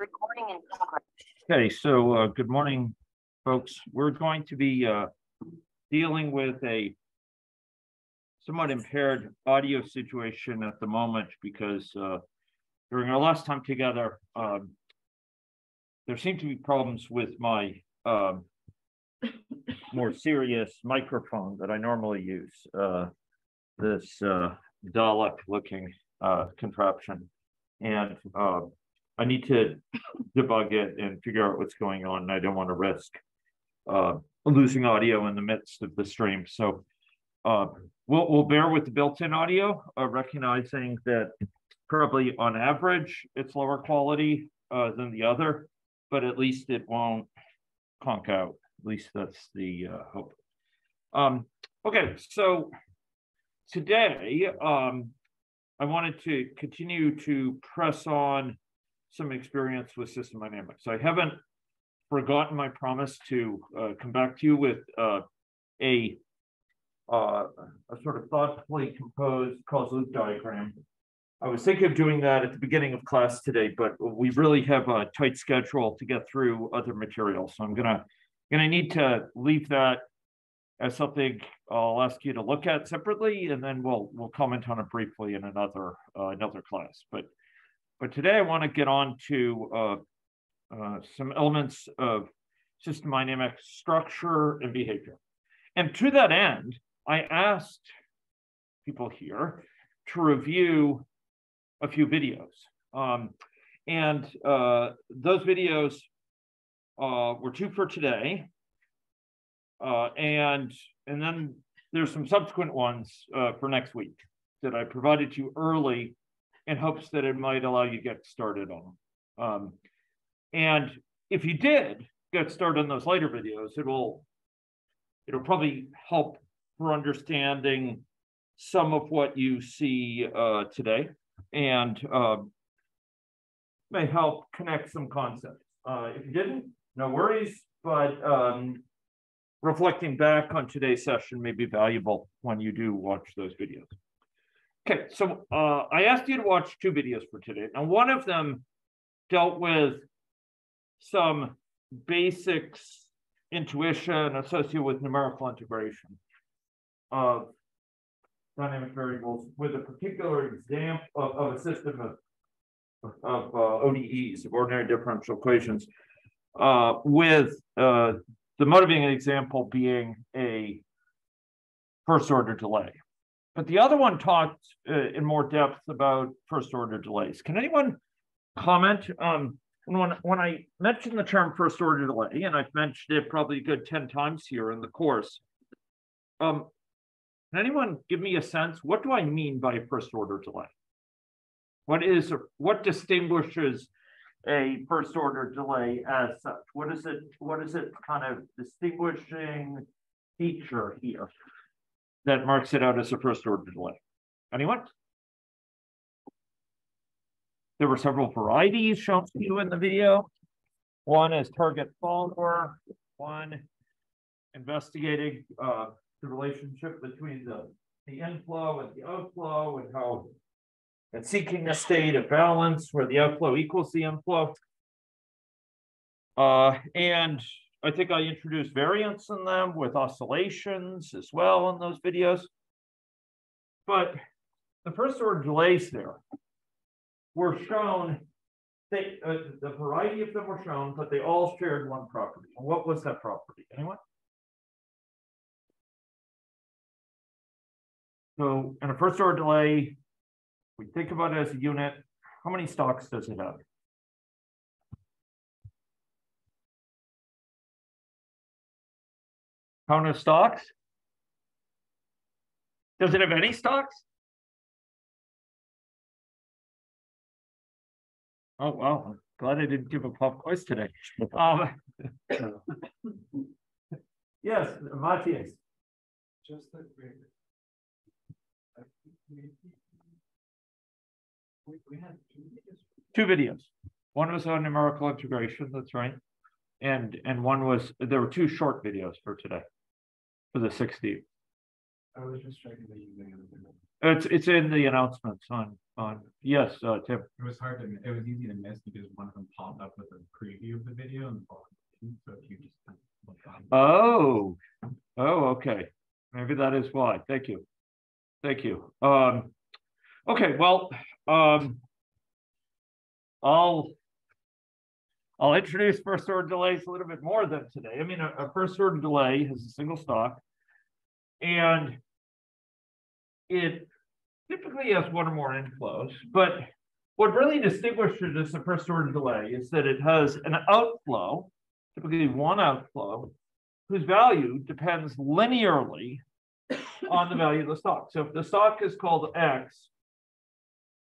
Recording in progress. Okay, so uh, good morning, folks. We're going to be uh, dealing with a somewhat impaired audio situation at the moment because uh, during our last time together, um, there seemed to be problems with my um, more serious microphone that I normally use. Uh, this uh, Dalek looking uh, contraption. And uh, I need to debug it and figure out what's going on. and I don't want to risk uh, losing audio in the midst of the stream. So uh, we'll, we'll bear with the built-in audio, uh, recognizing that probably on average, it's lower quality uh, than the other, but at least it won't conk out. At least that's the uh, hope. Um, okay, so today um, I wanted to continue to press on some experience with system dynamics. I haven't forgotten my promise to uh, come back to you with uh, a uh, a sort of thoughtfully composed closed loop diagram. I was thinking of doing that at the beginning of class today, but we really have a tight schedule to get through other material. So I'm gonna gonna need to leave that as something I'll ask you to look at separately, and then we'll we'll comment on it briefly in another uh, another class. But but today I want to get on to uh, uh, some elements of system dynamic structure and behavior. And to that end, I asked people here to review a few videos. Um, and uh, those videos uh, were two for today. Uh, and and then there's some subsequent ones uh, for next week that I provided to you early in hopes that it might allow you to get started on them. Um, and if you did get started on those later videos, it will it'll probably help for understanding some of what you see uh, today and uh, may help connect some concepts. Uh, if you didn't, no worries, but um, reflecting back on today's session may be valuable when you do watch those videos. Okay, so uh, I asked you to watch two videos for today. Now, one of them dealt with some basics intuition associated with numerical integration of dynamic variables with a particular example of, of a system of, of uh, ODEs, of ordinary differential equations, uh, with uh, the motivating example being a first order delay. But the other one talked uh, in more depth about first order delays. Can anyone comment? Um, when, when I mentioned the term first order delay, and I've mentioned it probably a good 10 times here in the course, um, can anyone give me a sense? What do I mean by first order delay? What is what distinguishes a first order delay as such? What is it? What is it kind of distinguishing feature here that marks it out as a first order delay? Anyone? There were several varieties shown to you in the video. One is target follower, one investigating uh, the relationship between the, the inflow and the outflow and how and seeking a state of balance where the outflow equals the inflow. Uh, and I think I introduced variance in them with oscillations as well in those videos. But the first order delays there were shown, they, uh, the variety of them were shown, but they all shared one property. And what was that property? Anyone? So in a first order delay, we think about it as a unit. How many stocks does it have? Count of stalks? Does it have any stocks? Oh, wow. I'm glad I didn't give a pop quiz today. Um, yes, Matthias. Just that we, we had two videos. Two videos. One was on numerical integration, that's right. And and one was there were two short videos for today for the 60. I was just checking that you may It's it's in the announcements on on yes, uh, Tim. It was hard to, it was easy to miss because one of them popped up with a preview of the video and. So if you just. kind of look Oh, oh, okay. Maybe that is why. Thank you. Thank you. Um, okay, well, um. I'll. I'll introduce first order delays a little bit more than today. I mean, a, a first order delay has a single stock. And. It typically has one or more inflows, but what really distinguishes a first order delay is that it has an outflow, typically one outflow, whose value depends linearly on the value of the stock. So if the stock is called X,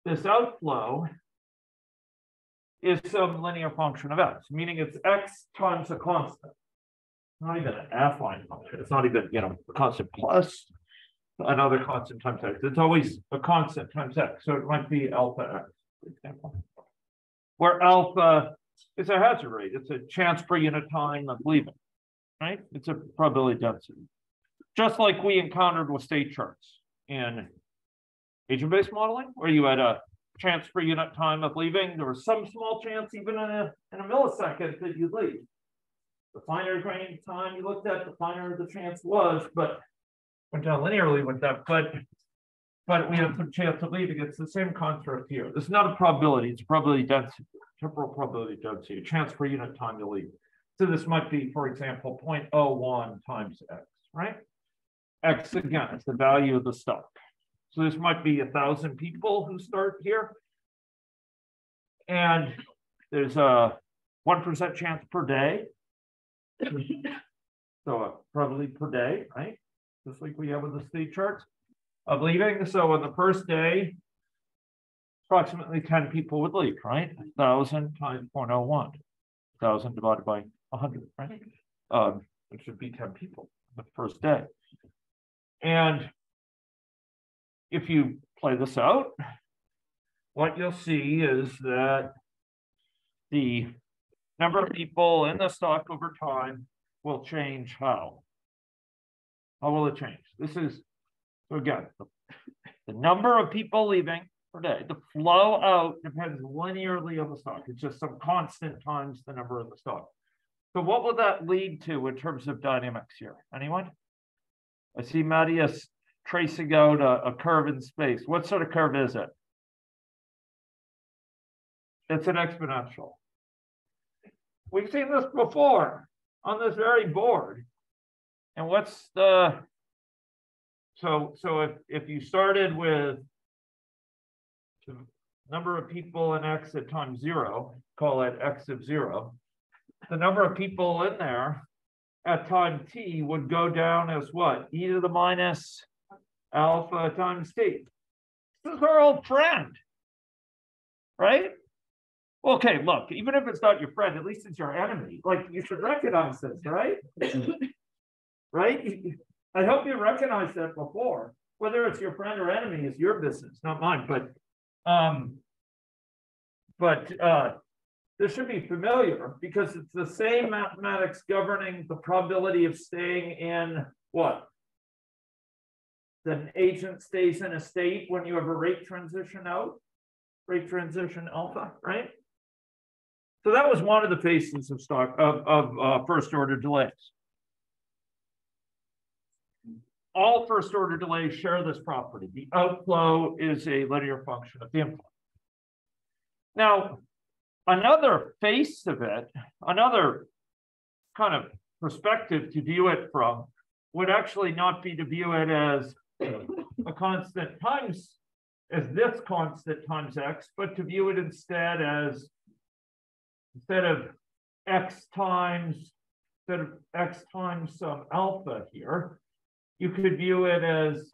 this outflow is some linear function of X, meaning it's X times a constant. Not even an affine function. It's not even, you know, a constant plus another constant times X. It's always a constant times X. So it might be alpha X, for example. Where alpha is a hazard rate. It's a chance per unit time of leaving right? It's a probability density. Just like we encountered with state charts in agent-based modeling, where you had a chance per unit time of leaving. There was some small chance, even in a, in a millisecond, that you'd leave. The finer grain time you looked at, the finer the chance was, but went down linearly with that, but but we have some chance of leaving. It's the same construct here. This is not a probability, it's probability density, temporal probability density, chance per unit time to leave. So this might be, for example, 0.01 times X, right? X again, is the value of the stock. So this might be a thousand people who start here. And there's a 1% chance per day. So probably per day, right? Just like we have with the state charts of leaving. So on the first day, approximately 10 people would leave, right? 1,000 times 0.01. 1,000 divided by 100, right? Um, it should be 10 people the first day. And if you play this out, what you'll see is that the number of people in the stock over time will change how? How will it change? This is, so again, the, the number of people leaving per day, the flow out depends linearly on the stock. It's just some constant times the number of the stock. So what will that lead to in terms of dynamics here? Anyone? I see Mattias tracing out a, a curve in space. What sort of curve is it? It's an exponential. We've seen this before on this very board. And what's the, so, so if, if you started with the number of people in X at time zero, call it X of zero, the number of people in there at time t would go down as what? E to the minus alpha times t. This is our old friend, right? Okay, look, even if it's not your friend, at least it's your enemy. Like you should recognize this, right? right? I hope you recognize that before. Whether it's your friend or enemy is your business, not mine. But um, but uh, this should be familiar because it's the same mathematics governing the probability of staying in what? That an agent stays in a state when you have a rate transition out, rate transition alpha, right? So that was one of the faces of stock of, of uh, first order delays. All first order delays share this property. The outflow is a linear function of the inflow. Now, another face of it, another kind of perspective to view it from would actually not be to view it as a constant times as this constant times x, but to view it instead as instead of x times instead of x times some alpha here, you could view it as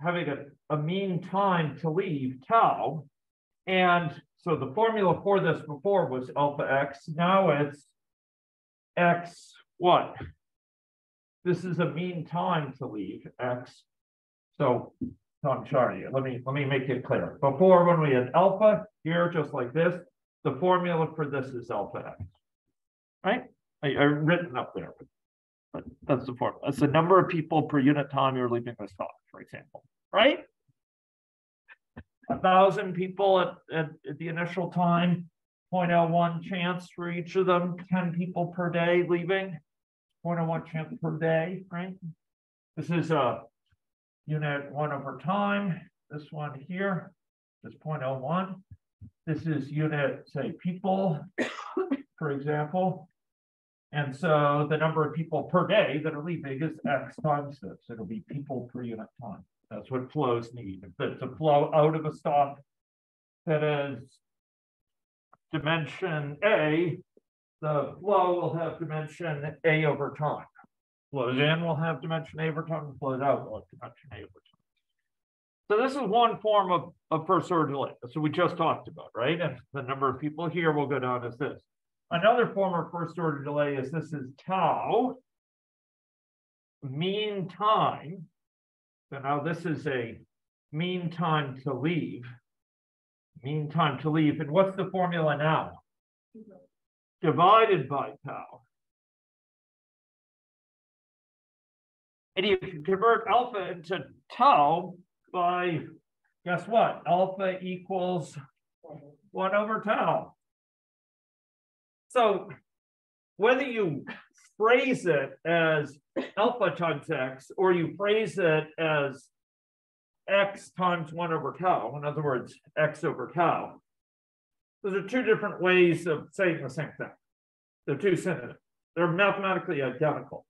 having a, a mean time to leave tau. And so the formula for this before was alpha x. Now it's x what? This is a mean time to leave x. So I'm sorry, let me let me make it clear. Before when we had alpha here, just like this, the formula for this is alpha x. Right? I, I written up there. But that's the formula. That's the number of people per unit time you're leaving the stock, for example. Right? A thousand people at, at, at the initial time, 0.01 chance for each of them, ten people per day leaving. 0.01 chance per day, right? This is a unit one over time, this one here is 0.01. This is unit, say, people, for example. And so the number of people per day that are leaving is X times this, it'll be people per unit time. That's what flows need, if it's a flow out of a stock that is dimension A, the flow will have dimension A over time. Flows in will have dimension A over time, flows out will have dimension A over time. So this is one form of, of first order delay, so we just talked about, right? And the number of people here will go down as this. Another form of first order delay is this is tau. Mean time. So now this is a mean time to leave. Mean time to leave, and what's the formula now? Divided by tau. And you can convert alpha into tau by, guess what? Alpha equals one over tau. So whether you phrase it as alpha times x or you phrase it as x times one over tau, in other words, x over tau, those are two different ways of saying the same thing. They're two synonyms. They're mathematically identical.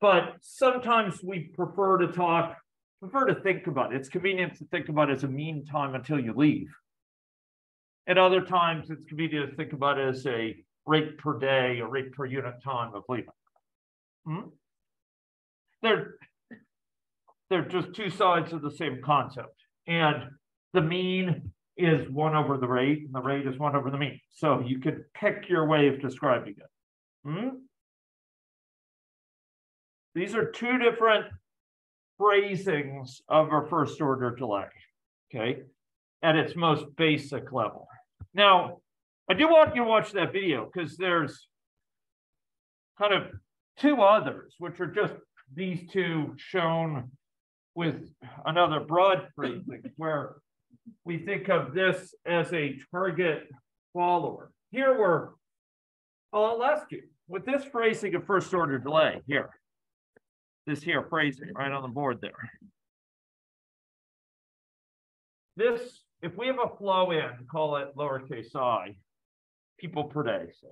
But sometimes we prefer to talk, prefer to think about it. It's convenient to think about it as a mean time until you leave. At other times, it's convenient to think about it as a rate per day or rate per unit time of leaving. Hmm? They're, they're just two sides of the same concept. And the mean is one over the rate, and the rate is one over the mean. So you could pick your way of describing it. Hmm? These are two different phrasings of a first order delay, okay, at its most basic level. Now, I do want you to watch that video because there's kind of two others, which are just these two shown with another broad phrasing where we think of this as a target follower. Here we're, I'll ask you, with this phrasing of first order delay here, this here phrasing right on the board there. This, if we have a flow in, call it lowercase i, people per day, say.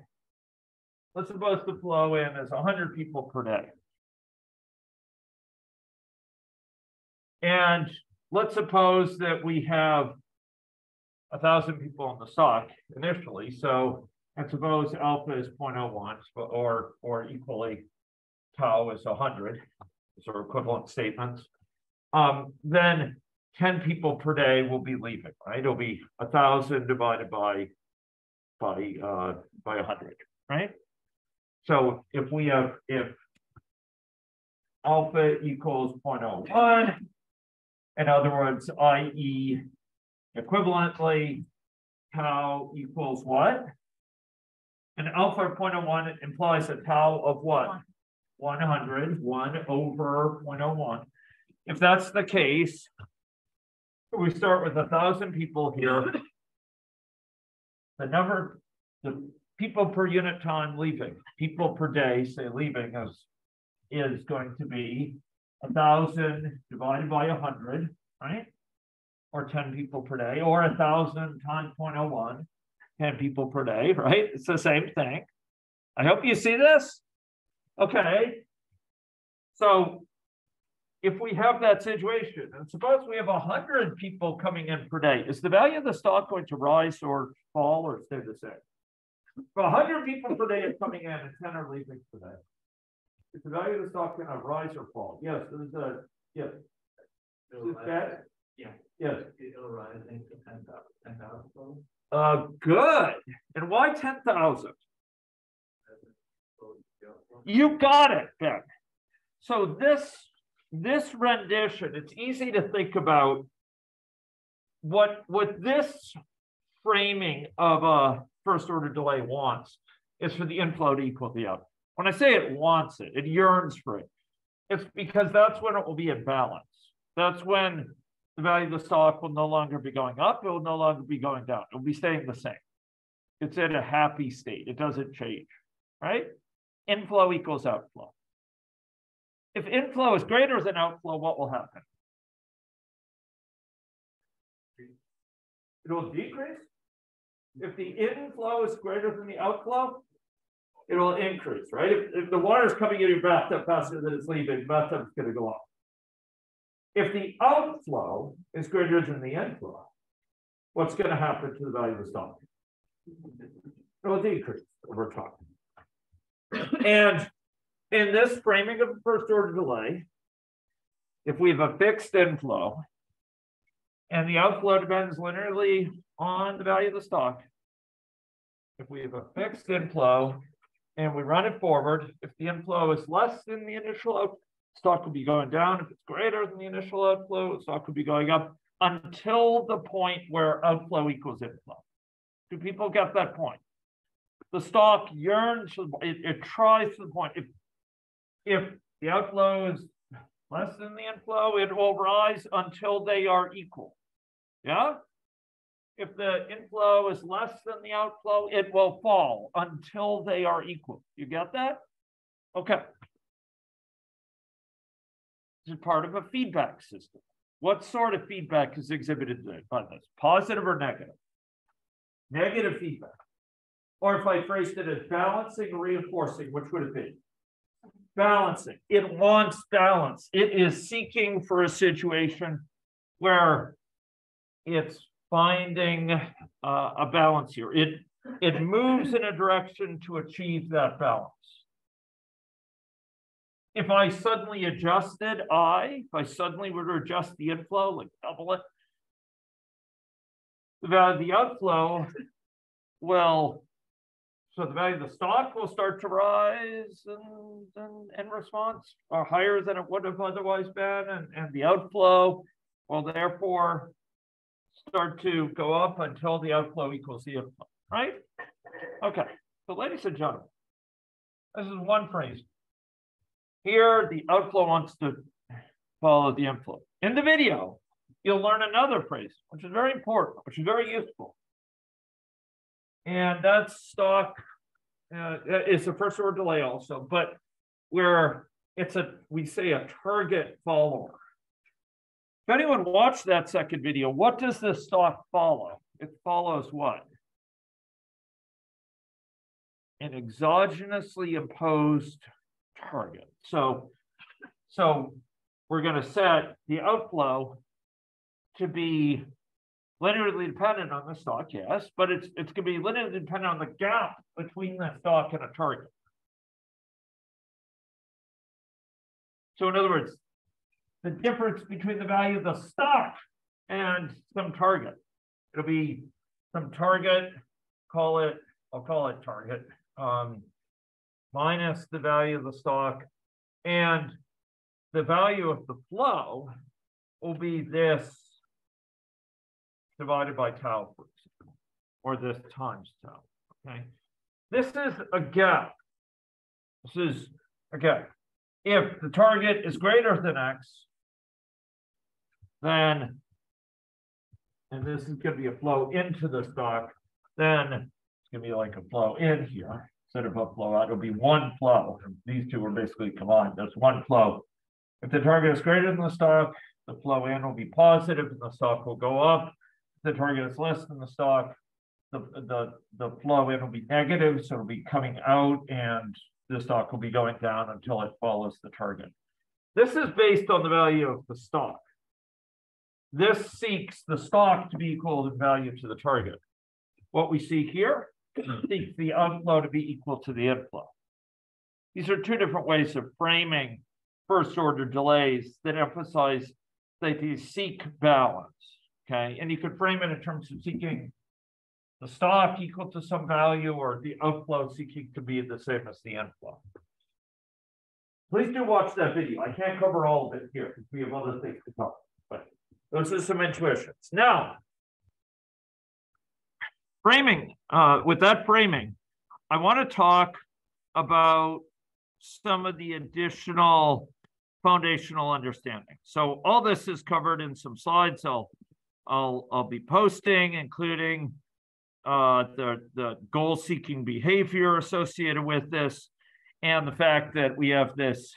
Let's suppose the flow in is 100 people per day. And let's suppose that we have a thousand people on the stock initially. So and suppose alpha is 0.01 or, or equally tau is 100, those are equivalent statements. Um, then 10 people per day will be leaving, right? It'll be a thousand divided by by uh by 100, right? So if we have if alpha equals 0.01, in other words, i.e. equivalently, tau equals what? And alpha 0.01 implies a tau of what? 100, 1 over 0.01. If that's the case, we start with a thousand people here. The number, the people per unit time leaving, people per day, say leaving is, is going to be a thousand divided by a hundred, right? Or ten people per day, or a thousand times 0.01, 10 people per day, right? It's the same thing. I hope you see this. Okay. So if we have that situation, and suppose we have a hundred people coming in per day, is the value of the stock going to rise or fall or stay the same? If a hundred people per day is coming in and 10 are leaving per day. Is the value of the stock going to rise or fall? Yes, there's a yes. Is that? Yeah. Yes. It'll rise thousand, ten thousand. Uh, good. And why ten thousand? You got it, Ben. So this this rendition, it's easy to think about what what this framing of a first order delay wants is for the inflow to equal the outflow. When I say it wants it, it yearns for it. It's because that's when it will be in balance. That's when the value of the stock will no longer be going up. It will no longer be going down. It will be staying the same. it's in a happy state. It doesn't change, right? Inflow equals outflow. If inflow is greater than outflow, what will happen? It will decrease. If the inflow is greater than the outflow, it will increase, right? If, if the water is coming in your bathtub faster than it's leaving, the bathtub is going to go up. If the outflow is greater than the inflow, what's going to happen to the value of the stock? It will decrease over time. and in this framing of the first order delay, if we have a fixed inflow and the outflow depends linearly on the value of the stock, if we have a fixed inflow and we run it forward, if the inflow is less than the initial out, stock will be going down. If it's greater than the initial outflow, stock will be going up until the point where outflow equals inflow. Do people get that point? The stock yearns, it, it tries to the point. If, if the outflow is less than the inflow, it will rise until they are equal. Yeah? If the inflow is less than the outflow, it will fall until they are equal. You get that? Okay. This is part of a feedback system. What sort of feedback is exhibited by this? Positive or negative? Negative feedback. Or if I phrased it as balancing or reinforcing, which would it be? Balancing. It wants balance. It is seeking for a situation where it's finding uh, a balance here. It, it moves in a direction to achieve that balance. If I suddenly adjusted I, if I suddenly were to adjust the inflow, like double it, the value of the outflow, well, so the value of the stock will start to rise and, in, in response or higher than it would have otherwise been. And, and the outflow will therefore start to go up until the outflow equals the inflow, right? Okay, so ladies and gentlemen, this is one phrase. Here, the outflow wants to follow the inflow. In the video, you'll learn another phrase, which is very important, which is very useful. And that's stock, uh, it's a first order delay also, but where it's a, we say a target follower. If anyone watched that second video, what does this stock follow? It follows what? An exogenously imposed target. So, so we're going to set the outflow to be linearly dependent on the stock, yes, but it's it's going to be linearly dependent on the gap between the stock and a target. So in other words, the difference between the value of the stock and some target. It'll be some target, call it, I'll call it target, um, minus the value of the stock. And the value of the flow will be this divided by tau, for example, or this times tau, okay? This is a gap. This is, okay, if the target is greater than X, then, and this is going to be a flow into the stock, then it's going to be like a flow in here instead of a flow out. It'll be one flow. These two are basically combined. That's one flow. If the target is greater than the stock, the flow in will be positive and the stock will go up. If the target is less than the stock, the, the, the flow in will be negative, so it'll be coming out and the stock will be going down until it follows the target. This is based on the value of the stock. This seeks the stock to be equal in value to the target. What we see here seeks the outflow to be equal to the inflow. These are two different ways of framing first order delays that emphasize that they seek balance. Okay, and you could frame it in terms of seeking the stock equal to some value or the outflow seeking to be the same as the inflow. Please do watch that video. I can't cover all of it here because we have other things to cover. Those are some intuitions. Now, framing, uh, with that framing, I want to talk about some of the additional foundational understanding. So all this is covered in some slides I'll, I'll, I'll be posting, including uh, the, the goal seeking behavior associated with this, and the fact that we have this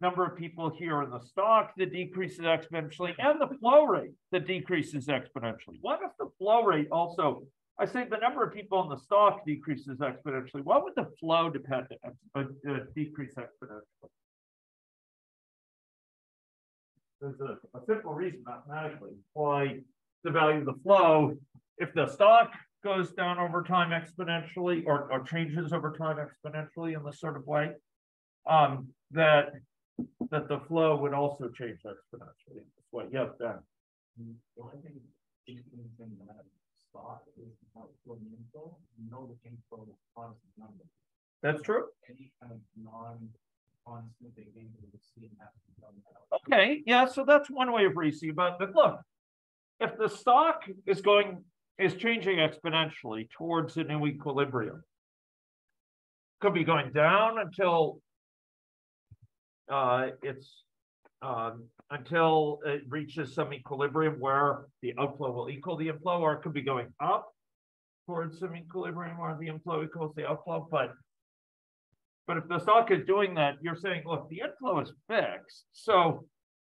number of people here in the stock that decreases exponentially and the flow rate that decreases exponentially. What if the flow rate also, I say the number of people in the stock decreases exponentially. What would the flow depend uh, uh, decrease exponentially? There's a, a simple reason mathematically why the value of the flow, if the stock goes down over time exponentially or, or changes over time exponentially in this sort of way, um, that that the flow would also change exponentially. That's what you have done. Well, I think influencing that stock is how it's info, you know the info is constant number. That's true. Any kind of non-constant behavior we see in that. become. Okay, yeah, so that's one way of reasoning, but, but look, if the stock is going, is changing exponentially towards a new equilibrium, could be going down until uh, it's um, until it reaches some equilibrium where the outflow will equal the inflow, or it could be going up towards some equilibrium where the inflow equals the outflow, but but if the stock is doing that, you're saying, look, the inflow is fixed. So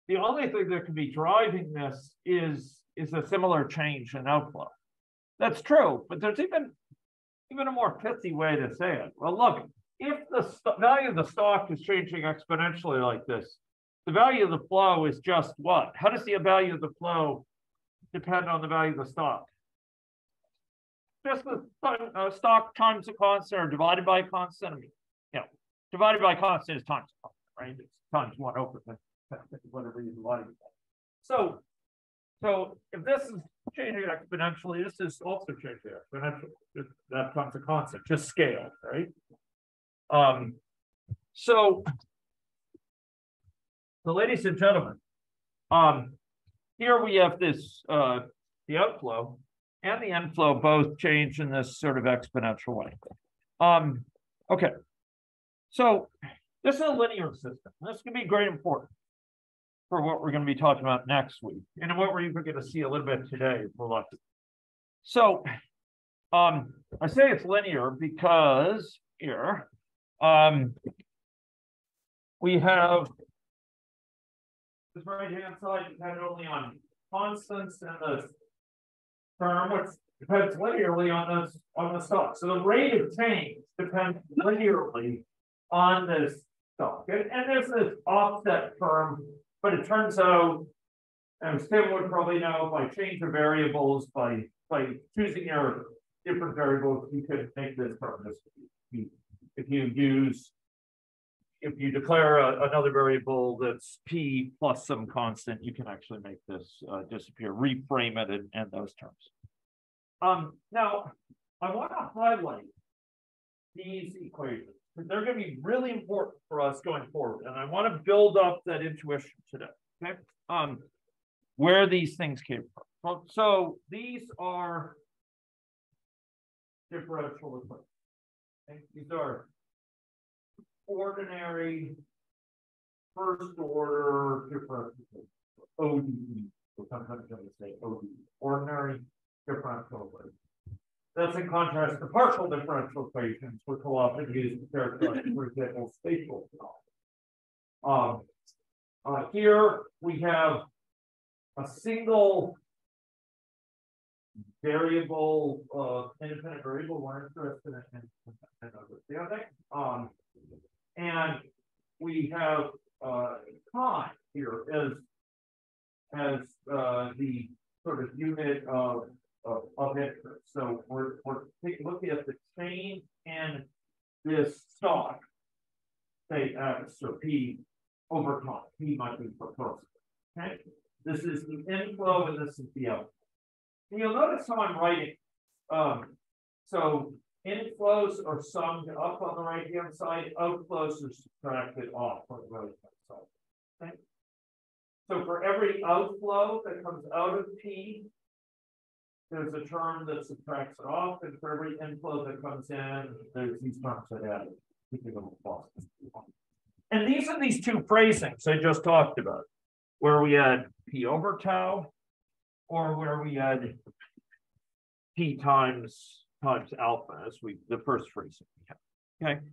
the only thing that could be driving this is is a similar change in outflow. That's true, but there's even even a more pithy way to say it. Well, look, if the value of the stock is changing exponentially like this, the value of the flow is just what? How does the value of the flow depend on the value of the stock? Just the uh, stock times a constant or divided by a constant. I mean, you know, divided by a constant is times constant, right? It's times one over whatever you divide it by. So, so if this is changing exponentially, this is also changing exponentially. That times a constant, just scale, right? Um, so, so ladies and gentlemen, um, here we have this, uh, the outflow and the inflow both change in this sort of exponential way. Um, okay, so this is a linear system. This can be great important for what we're going to be talking about next week and what we're even going to see a little bit today if. So, um, I say it's linear because here, um, we have this right hand side dependent only on constants and the term, which depends linearly on this on the stock. So the rate of change depends linearly on this stock. And, and there's this offset term, but it turns out, and Tim would probably know by change of variables, by by choosing your different variables, you could make this term this if you use, if you declare a, another variable that's p plus some constant, you can actually make this uh, disappear, reframe it in, in those terms. Um, now, I want to highlight these equations because they're going to be really important for us going forward, and I want to build up that intuition today. Okay, um, where these things came from. So, so these are differential equations. These are ordinary first order differential ODE. So sometimes I'm going to say ODE, ordinary differential equation. That's in contrast to partial differential equations, which will often use to characterize, for example, spatial phenomena. Um, uh, here we have a single variable, uh, independent variable. We're interested in, in, understanding. Um, and we have uh, time here as as uh, the sort of unit of, of, of interest. So we're, we're looking at the change in this stock, say X or P over time. P might be proposed. Okay. This is the inflow and this is the outflow. And you'll notice how I'm writing. Um, so inflows are summed up on the right hand side, outflows are subtracted off on the right hand side. Okay. So for every outflow that comes out of P, there's a term that subtracts it off, and for every inflow that comes in, there's these terms that add it. And these are these two phrasings I just talked about, where we had P over tau, or where we had P times times alpha as we, the first phrase. we have. Okay,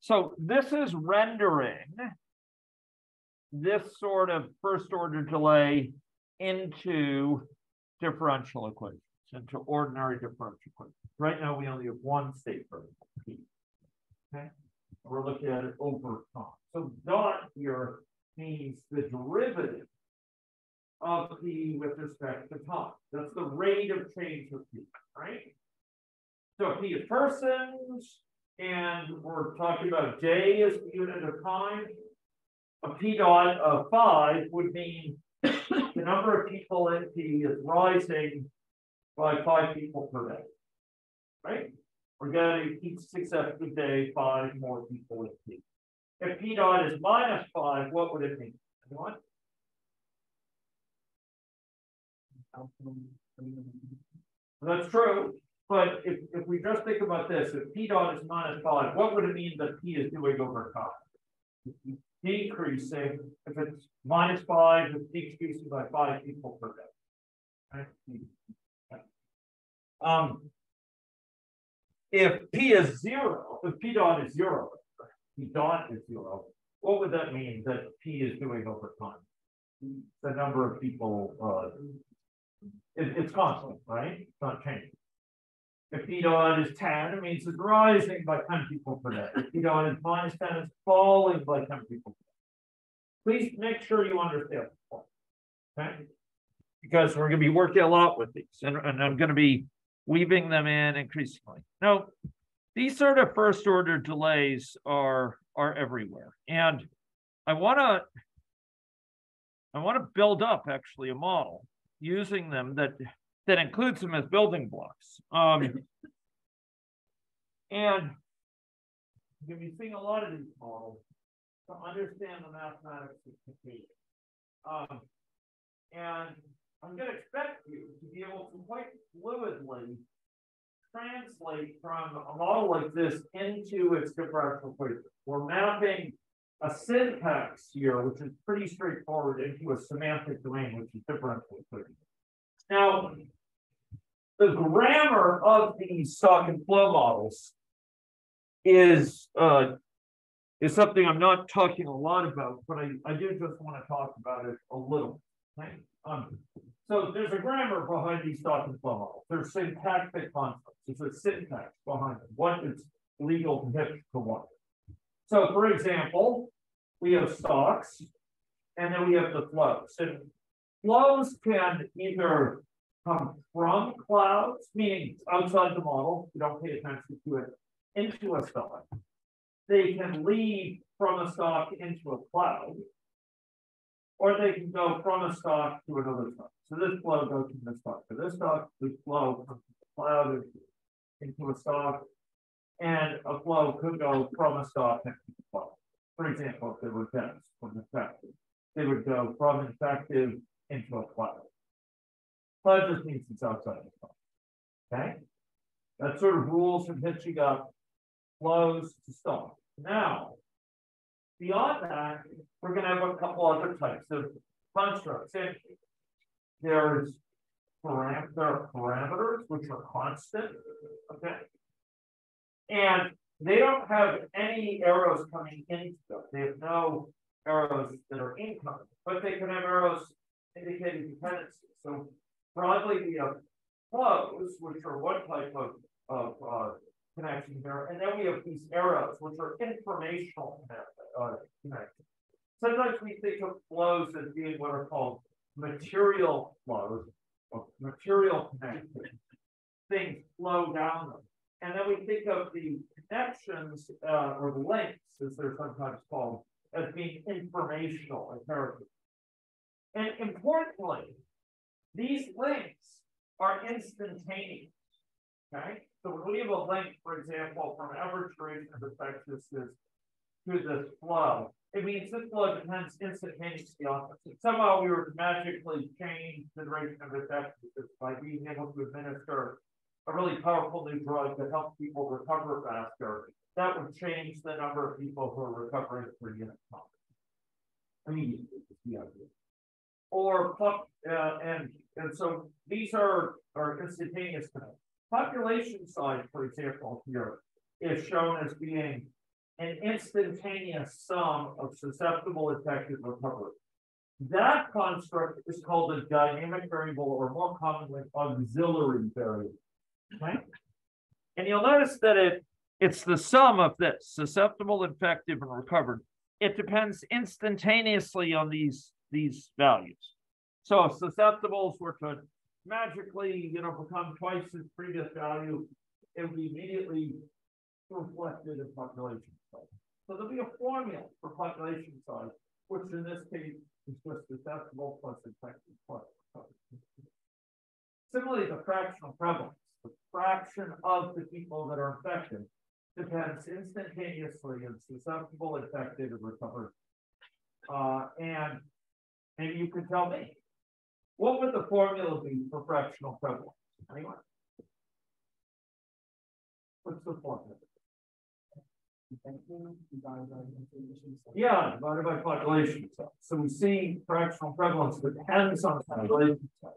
so this is rendering this sort of first order delay into differential equations, into ordinary differential equations. Right now, we only have one state variable, P. Okay, we're looking at it over time. So dot here means the derivative of P with respect to time. That's the rate of change of P, right? So P is persons, and we're talking about J as the unit of time. A P dot of five would mean the number of people in P is rising by five people per day. Right? We're getting each successive day, five more people in P. If P dot is minus five, what would it mean? Anyone? That's true, but if, if we just think about this, if P dot is minus five, what would it mean that P is doing over time? Decreasing, if it's minus five, it's decreasing by five people per day. Um. If P is zero, if P dot is zero, P dot is zero, what would that mean that P is doing over time? The number of people, uh, it, it's constant, right? It's not changing. If P dot is ten, it means it's rising by ten people per day. If P dot is minus ten, it's falling by ten people. per day. Please make sure you understand. this point, Okay? Because we're gonna be working a lot with these and, and I'm gonna be weaving them in increasingly. Now, these sort of first order delays are, are everywhere. And I wanna, I wanna build up actually a model using them that that includes them as building blocks. Um, and you'll be seeing a lot of these models to understand the mathematics of computation. Um, and I'm going to expect you to be able to quite fluidly translate from a model like this into its differential equation. We're mapping a syntax here, which is pretty straightforward, into a semantic domain, which is differential equation. Now, the grammar of these stock and flow models is uh, is something I'm not talking a lot about, but I, I do just want to talk about it a little. Um, so there's a grammar behind these stock and flow models. There's syntactic concepts. There's a syntax behind it. What is legal to what? So for example, we have stocks and then we have the flows. And flows can either come from clouds, meaning outside the model, you don't pay attention to it, into a stock. They can lead from a stock into a cloud, or they can go from a stock to another stock. So this flow goes from this stock to this stock, this flow comes from the cloud into a stock, and a flow could go from a into a cloud. For example, if there were deaths from infected, they would go from infective into a cloud. Cloud just means it's outside the stock. Okay? That sort of rules from hitching up flows to stock. Now, beyond that, we're going to have a couple other types of constructs. And there's there are parameters, which are constant. Okay. And they don't have any arrows coming into them. They have no arrows that are incoming, but they can have arrows indicating dependency. So broadly, we have flows, which are one type of, of uh, connection here, and then we have these arrows, which are informational uh, connections. Sometimes we think of flows as being what are called material flows, or material connections. Things flow down them. And then we think of the connections uh, or the links, as they're sometimes called, as being informational in character. And importantly, these links are instantaneous. Okay, so when we have a link, for example, from average duration of effects to this flow, it means this flow depends instantaneously on it. Somehow we were to magically change the duration of effects by being able to administer a really powerful new drug that helps people recover faster. That would change the number of people who are recovering per unit time. Immediately. Or uh, and and so these are are instantaneous population size, for example, here is shown as being an instantaneous sum of susceptible infected recovery. That construct is called a dynamic variable or more commonly auxiliary variable. Okay? And you'll notice that it it's the sum of this susceptible, infective, and recovered. It depends instantaneously on these these values. So if susceptibles were to magically, you know, become twice its previous value, it would be immediately reflected in population size. So there'll be a formula for population size, which in this case is just susceptible plus infected plus. recovered. Similarly, the fractional prevalence, the fraction of the people that are infected depends instantaneously on susceptible, infected, and recovered. Uh, and and you can tell me, what would the formula be for fractional prevalence? Anyone? What's the formula? Yeah, divided by population. So we see fractional prevalence depends on population size.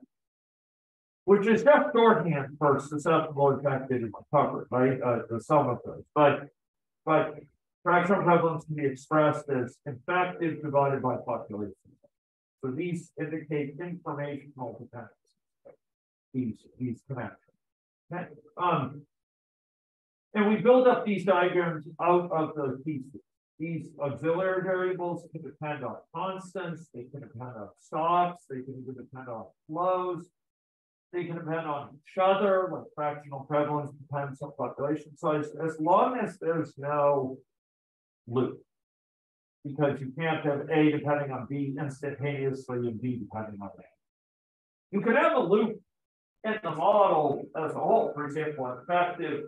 Which is just shorthand for susceptible, infected, and recovered, right? Uh, the sum of those. But but fractional prevalence can be expressed as infected divided by population. So these indicate informational dependence. These these connections. Um, and we build up these diagrams out of those pieces. These auxiliary variables can depend on constants, they can depend on stocks, they can even depend on flows, they can depend on each other, like fractional prevalence depends on population size, as long as there's no loop. Because you can't have A depending on B instantaneously and B depending on A. You can have a loop in the model as a whole, for example, effective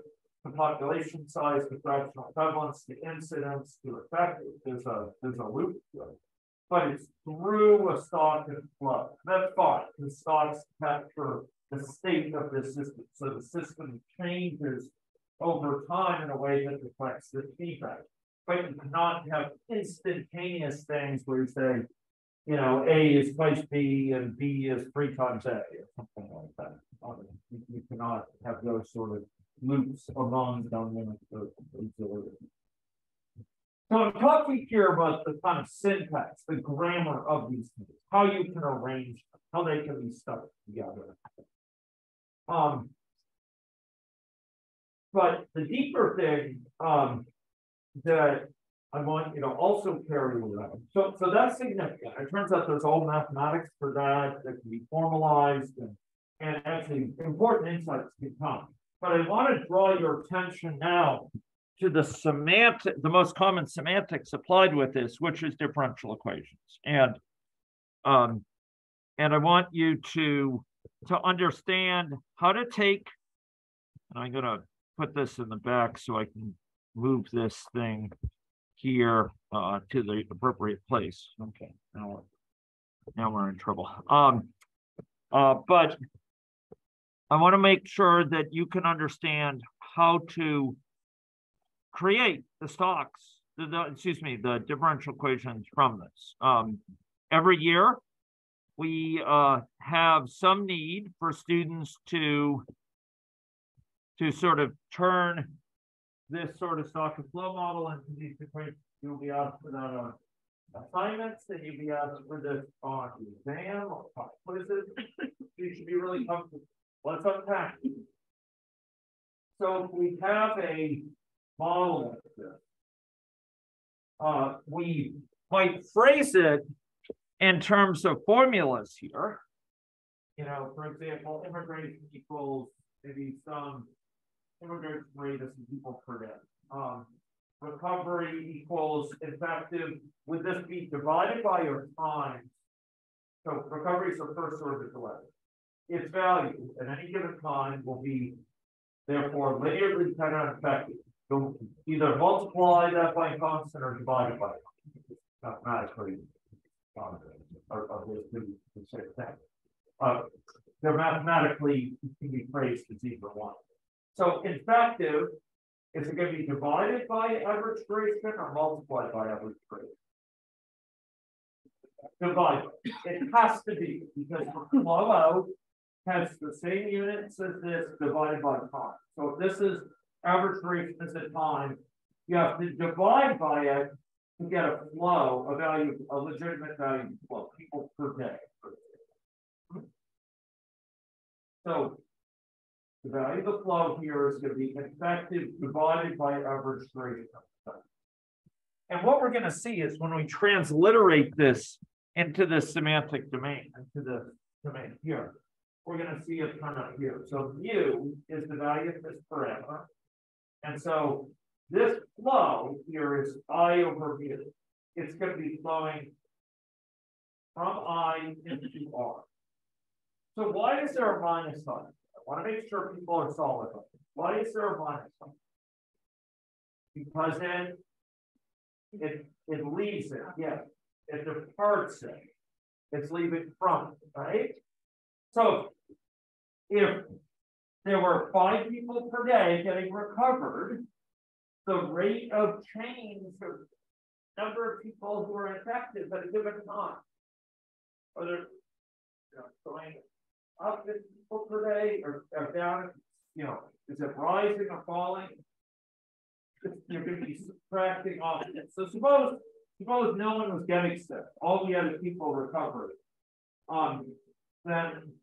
the population size, the fractional prevalence, the incidence, the effect, there's a there's a loop But it's through a stock and flow. That's fine. The stocks capture the state of the system. So the system changes over time in a way that reflects the feedback. But you cannot have instantaneous things where you say, you know, A is twice B and B is three times A or something like that. Um, you, you cannot have those sort of loops among dynamic auxiliary. So I'm talking here about the kind of syntax, the grammar of these things, how you can arrange them, how they can be stuck together. Um, but the deeper thing um, that I want you to also carry around. So, so that's significant. It turns out there's all mathematics for that that can be formalized and, and actually important insights can come. But I want to draw your attention now to the semantic, the most common semantics applied with this, which is differential equations. And um, and I want you to to understand how to take, and I'm gonna put this in the back so I can move this thing here uh, to the appropriate place. Okay, now, now we're in trouble. Um, uh, but I want to make sure that you can understand how to create the stocks, the, the, excuse me, the differential equations from this. Um, every year, we uh, have some need for students to to sort of turn this sort of stock and flow model into these equations. You'll be asked for that on assignments, and you'll be asked for this on exam or quizzes. You should be really comfortable Let's unpack. So if we have a model like this. Uh, we might phrase it in terms of formulas here. You know, for example, immigration equals maybe some immigration rate of people per day. Um, recovery equals effective. Would this be divided by your time? So recovery is the first order delay its value at any given time will be therefore linearly dependent on effective. So either multiply that by a constant or divide it by mathematically uh, or, or the same thing. Uh, they're mathematically can be phrased as either one. So effective is it going to be divided by average duration or multiplied by average duration? Divide. It has to be because for flow out, has the same units as this divided by time. So if this is average is the time, you have to divide by it to get a flow, a value, a legitimate value flow, people per day. So the value of the flow here is gonna be effective divided by average duration. And what we're gonna see is when we transliterate this into the semantic domain, into the domain here, we're gonna see it come out here. So mu is the value of this parameter. And so this flow here is I over mu. It's gonna be flowing from I into R. So why is there a minus sign? I want to make sure people are solid. Why is there a minus sign? Because then it, it leaves it, yeah, it departs it. It's leaving from, it, right? So if there were five people per day getting recovered, the rate of change of number of people who are infected at a given time. Whether you know, going up in people per day or, or down, you know, is it rising or falling? You're gonna be subtracting off. So suppose, suppose no one was getting sick, all the other people recovered. Um, then.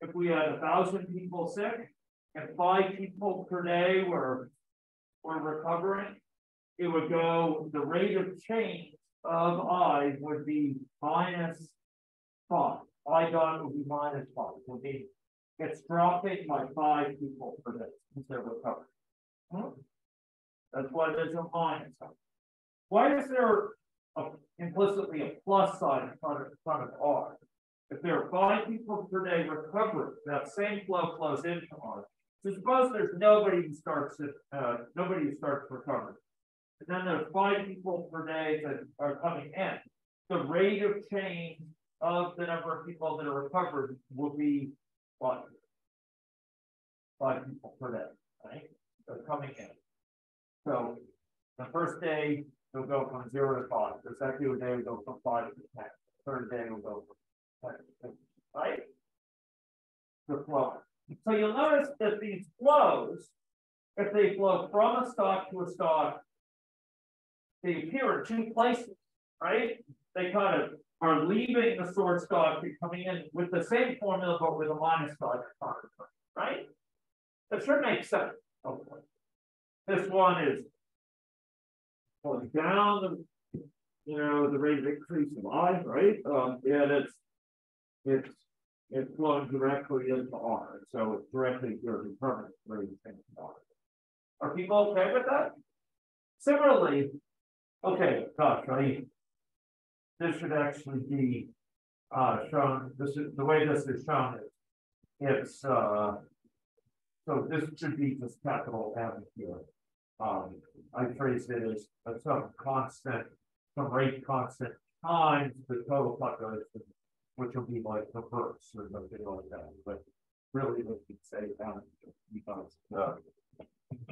If we had a thousand people sick and five people per day were, were recovering. It would go, the rate of change of I would be minus five. I dot would be minus five, would be, it's dropping by five people per day, since they're recovering. Hmm? That's why there's a minus. sign. Why is there a implicitly a plus sign in front of, in front of R? If there are five people per day recovering, that same flow flows into R. So suppose there's nobody who starts, it, uh, nobody who starts recovering. And then there's five people per day that are coming in. The rate of change of the number of people that are recovered will be what? Five people per day, right? They're coming in. So the first day, they'll go from zero to five. The second day, will go from five to ten. Third day, will go from ten, to- right? The flow. So you'll notice that these flows, if they flow from a stock to a stock, they appear in two places, right? They kind of are leaving the stored stock and coming in with the same formula, but with a minus stock, right? That should make sense, hopefully. This one is pulling down the, you know, the rate of increase of I, right? Um, and it's, it's, it's flowing directly into R, so it's directly your determinant of change in R. Are people okay with that? Similarly, okay, gosh, I. This should actually be, uh, shown, this is, the way this is shown is, it's, uh. So this should be just capital M here. Um, I phrased it as, some constant, some rate constant times the total population. Which will be like the verse or something like that, but really we could say that because, uh.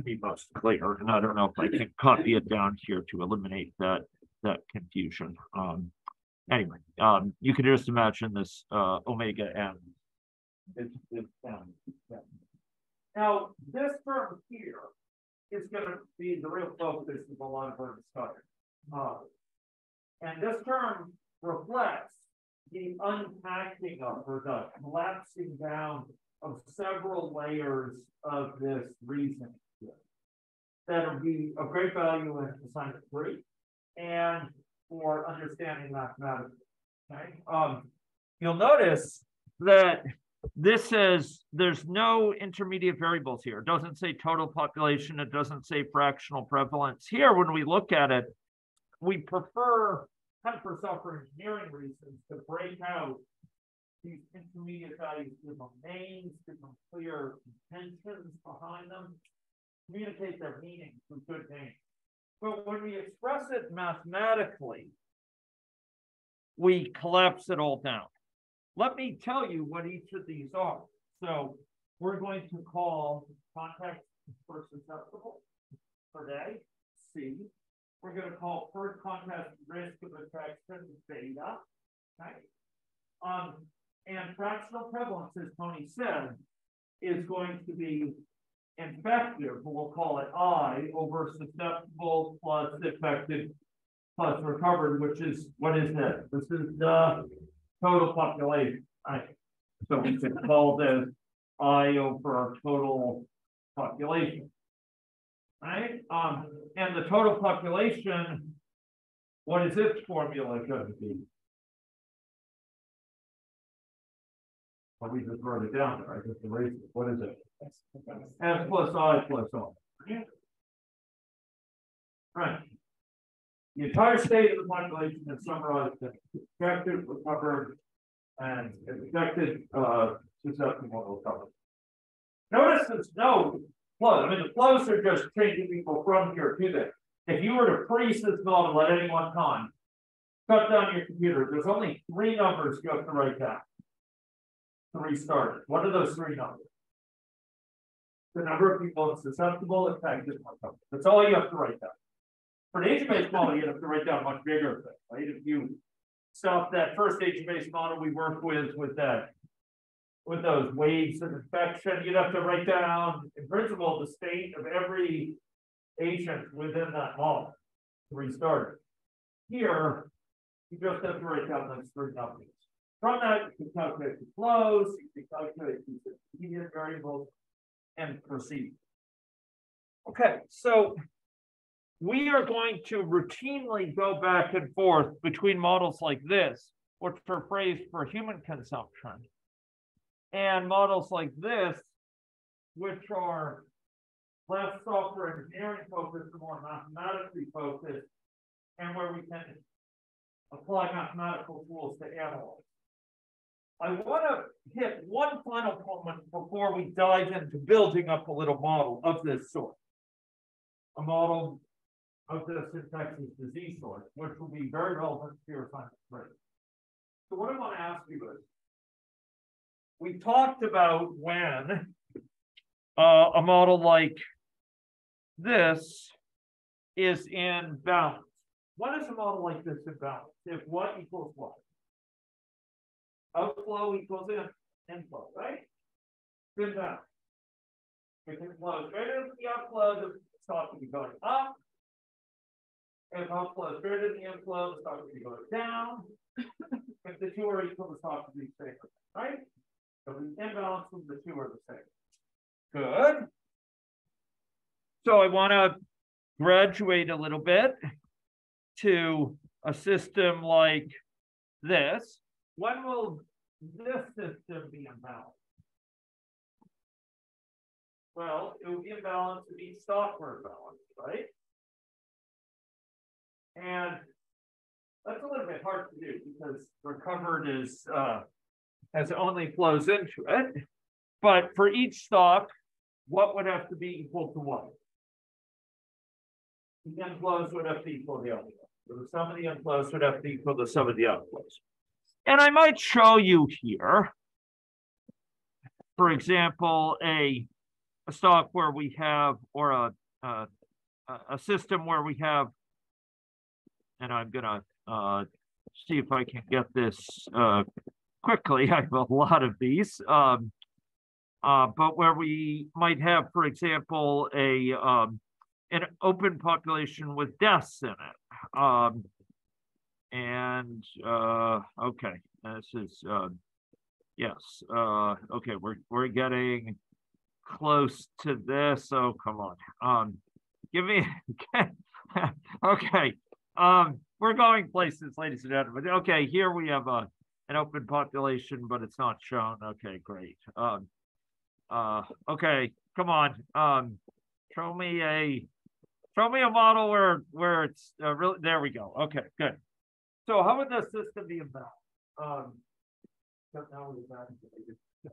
Be most clear, and I don't know if I can copy it down here to eliminate that, that confusion, um. Anyway, um, you can just imagine this, uh, omega n. It's, it's, yeah. Now, this term here is gonna be the real focus of a lot of our discussion. Uh, and this term reflects the unpacking of, or the collapsing down of several layers of this reasoning. That'll be of great value in assignment three and for understanding mathematics. Okay, um, you'll notice that this says there's no intermediate variables here. It doesn't say total population. It doesn't say fractional prevalence. Here, when we look at it, we prefer, kind of for software engineering reasons, to break out these intermediate values, give them names, give them clear intentions behind them, communicate their meaning through good names. But when we express it mathematically, we collapse it all down. Let me tell you what each of these are. So we're going to call context for susceptible per day, C. We're gonna call first context risk of infection beta, okay? Um, and fractional prevalence, as Tony said, is going to be infective, we'll call it I, over susceptible plus affected plus recovered, which is, what is this? This is the total population, right? So we could call this I over our total population. Right, um, and the total population, what is its formula going to be? Well, we just wrote it down there, I just erased it, what is it? S plus I plus O. Right. The entire state of the population is summarized as infected, recovered, and infected, uh, susceptible recovery. Notice there's no flow, I mean, the flows are just changing people from here to there. If you were to freeze this model at any one time, shut down your computer, there's only three numbers you have to write down. To restart it, what are those three numbers? The number of people susceptible, recovered. that's all you have to write down. For an agent-based model, you have to write down much bigger thing, right? If you stop that first agent-based model we worked with, with that with those waves of infection, you'd have to write down, in principle, the state of every agent within that model to restart it. Here, you just have to write down those three numbers. From that, you can calculate the flows, you can calculate the median variables, and proceed. Okay, so we are going to routinely go back and forth between models like this, which are phrased for human consumption, and models like this, which are less software engineering focused and more mathematically focused, and where we can apply mathematical tools to analyze. I want to hit one final moment before we dive into building up a little model of this sort. A model of this infectious disease sort, which will be very relevant to your science So what I want to ask you is, we talked about when uh, a model like this is in balance. What is a model like this in balance? If what equals what? Outflow equals in, inflow, right? Good balance. If inflow is greater than the outflow, the stock will be going up. If outflow is greater than the inflow, the stock will be going down. if the two are equal, the stock will be stable, right? So the imbalance of the two are the same. Good. So I want to graduate a little bit to a system like this. When will this system be in balance? Well, it will be in balance to be software balance, right? And that's a little bit hard to do because recovered is uh, as only flows into it. But for each stock, what would have to be equal to what? The inflows would have to equal the outflows. The sum of the inflows would have to equal the sum of the outflows. And I might show you here, for example, a, a stock where we have, or a, a, a system where we have, and I'm gonna uh, see if I can get this uh, quickly. I have a lot of these. Um, uh, but where we might have, for example, a um, an open population with deaths in it. Um, and uh, okay, this is uh, yes. Okay, we're we're getting close to this. Oh, come on. Um, give me okay. Um, we're going places, ladies and gentlemen. Okay, here we have a an open population, but it's not shown. Okay, great. Um, uh, okay, come on. Um, show me a show me a model where where it's uh, really there. We go. Okay, good. So how would the system be about? Um,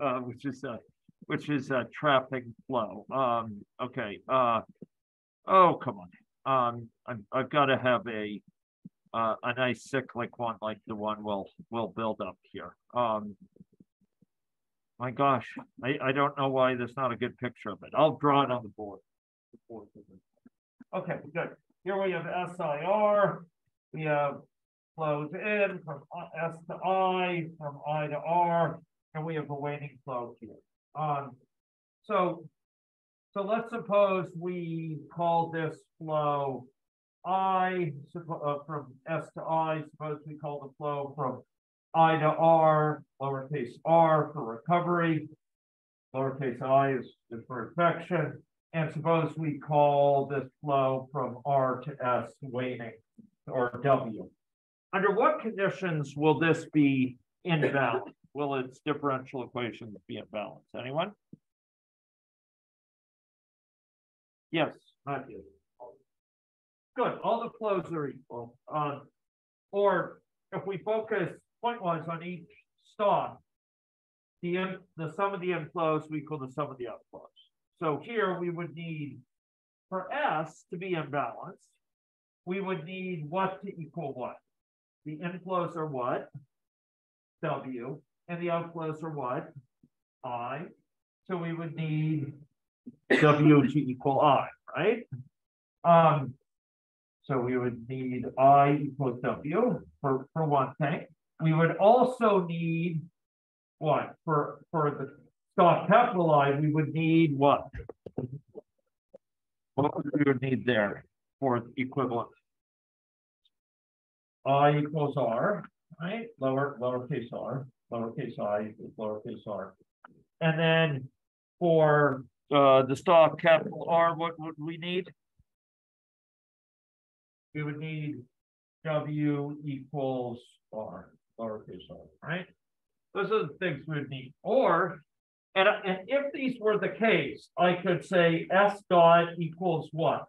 uh, which is uh, which is uh, traffic flow. Um, okay. Uh, oh, come on. Um, I've, I've got to have a uh, a nice cyclic one like the one we'll we'll build up here. Um, my gosh, I, I don't know why there's not a good picture of it. I'll draw it on the board. Okay, good. Here we have SIR. We have flows in from S to I, from I to R, and we have a waning flow here. Um, so, so let's suppose we call this flow I, uh, from S to I, suppose we call the flow from I to R, lowercase r for recovery. Lowercase i is, is for infection, and suppose we call this flow from R to S waning, or W. Under what conditions will this be in balance? Will its differential equations be in balance? Anyone? Yes, Matthew. Good, all the flows are equal. Um, or if we focus pointwise on each star, the, in- the sum of the inflows will equal the sum of the outflows. So here we would need, for S to be in balance, we would need what to equal what? The inflows are what? W, and the outflows are what? I. So we would need W to equal I, right? Um, so we would need I equals W for, for one thing. We would also need what? For, for the stock capital I, we would need what? What would we would need there for equivalent? I equals R, right? Lower, lowercase r, lowercase i equals lowercase r. And then for uh the stock capital R, what would we need? We would need W equals R, lowercase r, right? Those are the things we would need, or, and, and if these were the case, I could say S dot equals what?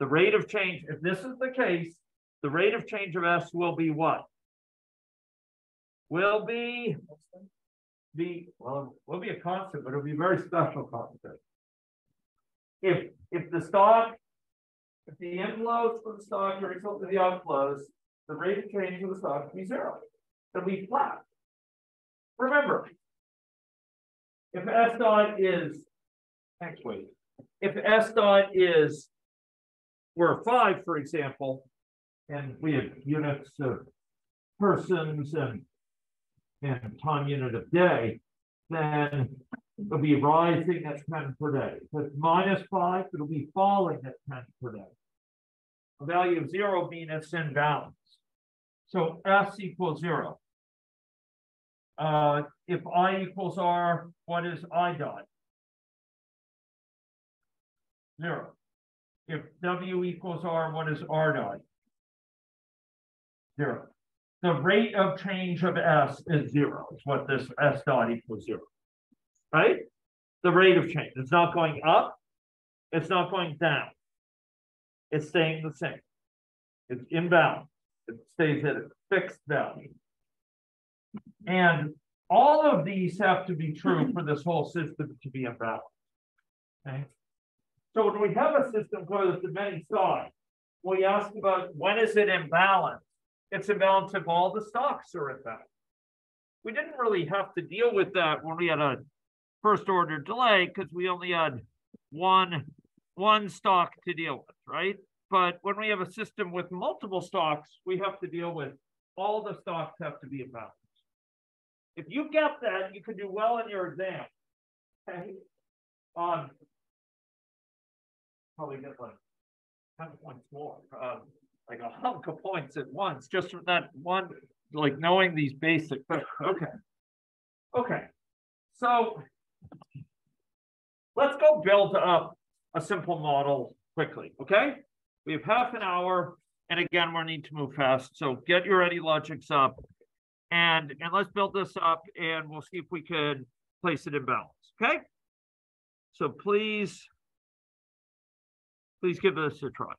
The rate of change, if this is the case, the rate of change of S will be what? Will be, be, well, will be a constant, but it'll be a very special constant. If, if the stock, if the inflows for the stock are equal to the outflows, the rate of change of the stock will be zero. It'll be flat. Remember, if S dot is, next if S dot is, we're five, for example, and we have units of persons and and time unit of day, then it'll be rising at ten per day. If it's minus five, it'll be falling at ten per day. A value of zero means it's in balance. So S equals zero. Uh, if I equals R, what is I dot? Zero. If W equals R, what is R dot? Zero. The rate of change of S is zero, is what this S dot equals zero. Right? The rate of change, it's not going up, it's not going down. It's staying the same. It's imbalance, it stays at a fixed value. And all of these have to be true for this whole system to be in balance. Okay? So when we have a system where there's many sides, we ask about when is it in balance? It's in balance if all the stocks are in balance. We didn't really have to deal with that when we had a first order delay because we only had one one stock to deal with, right? But when we have a system with multiple stocks, we have to deal with all the stocks have to be in balance. If you get that, you can do well in your exam. Okay. Um, probably get like 10 points more, um, like a hunk of points at once, just from that one, like knowing these basic, okay. Okay, so let's go build up a simple model quickly, okay? We have half an hour, and again, we need to move fast, so get your ready logics up. And, and let's build this up and we'll see if we can place it in balance, okay? So please, please give this a try.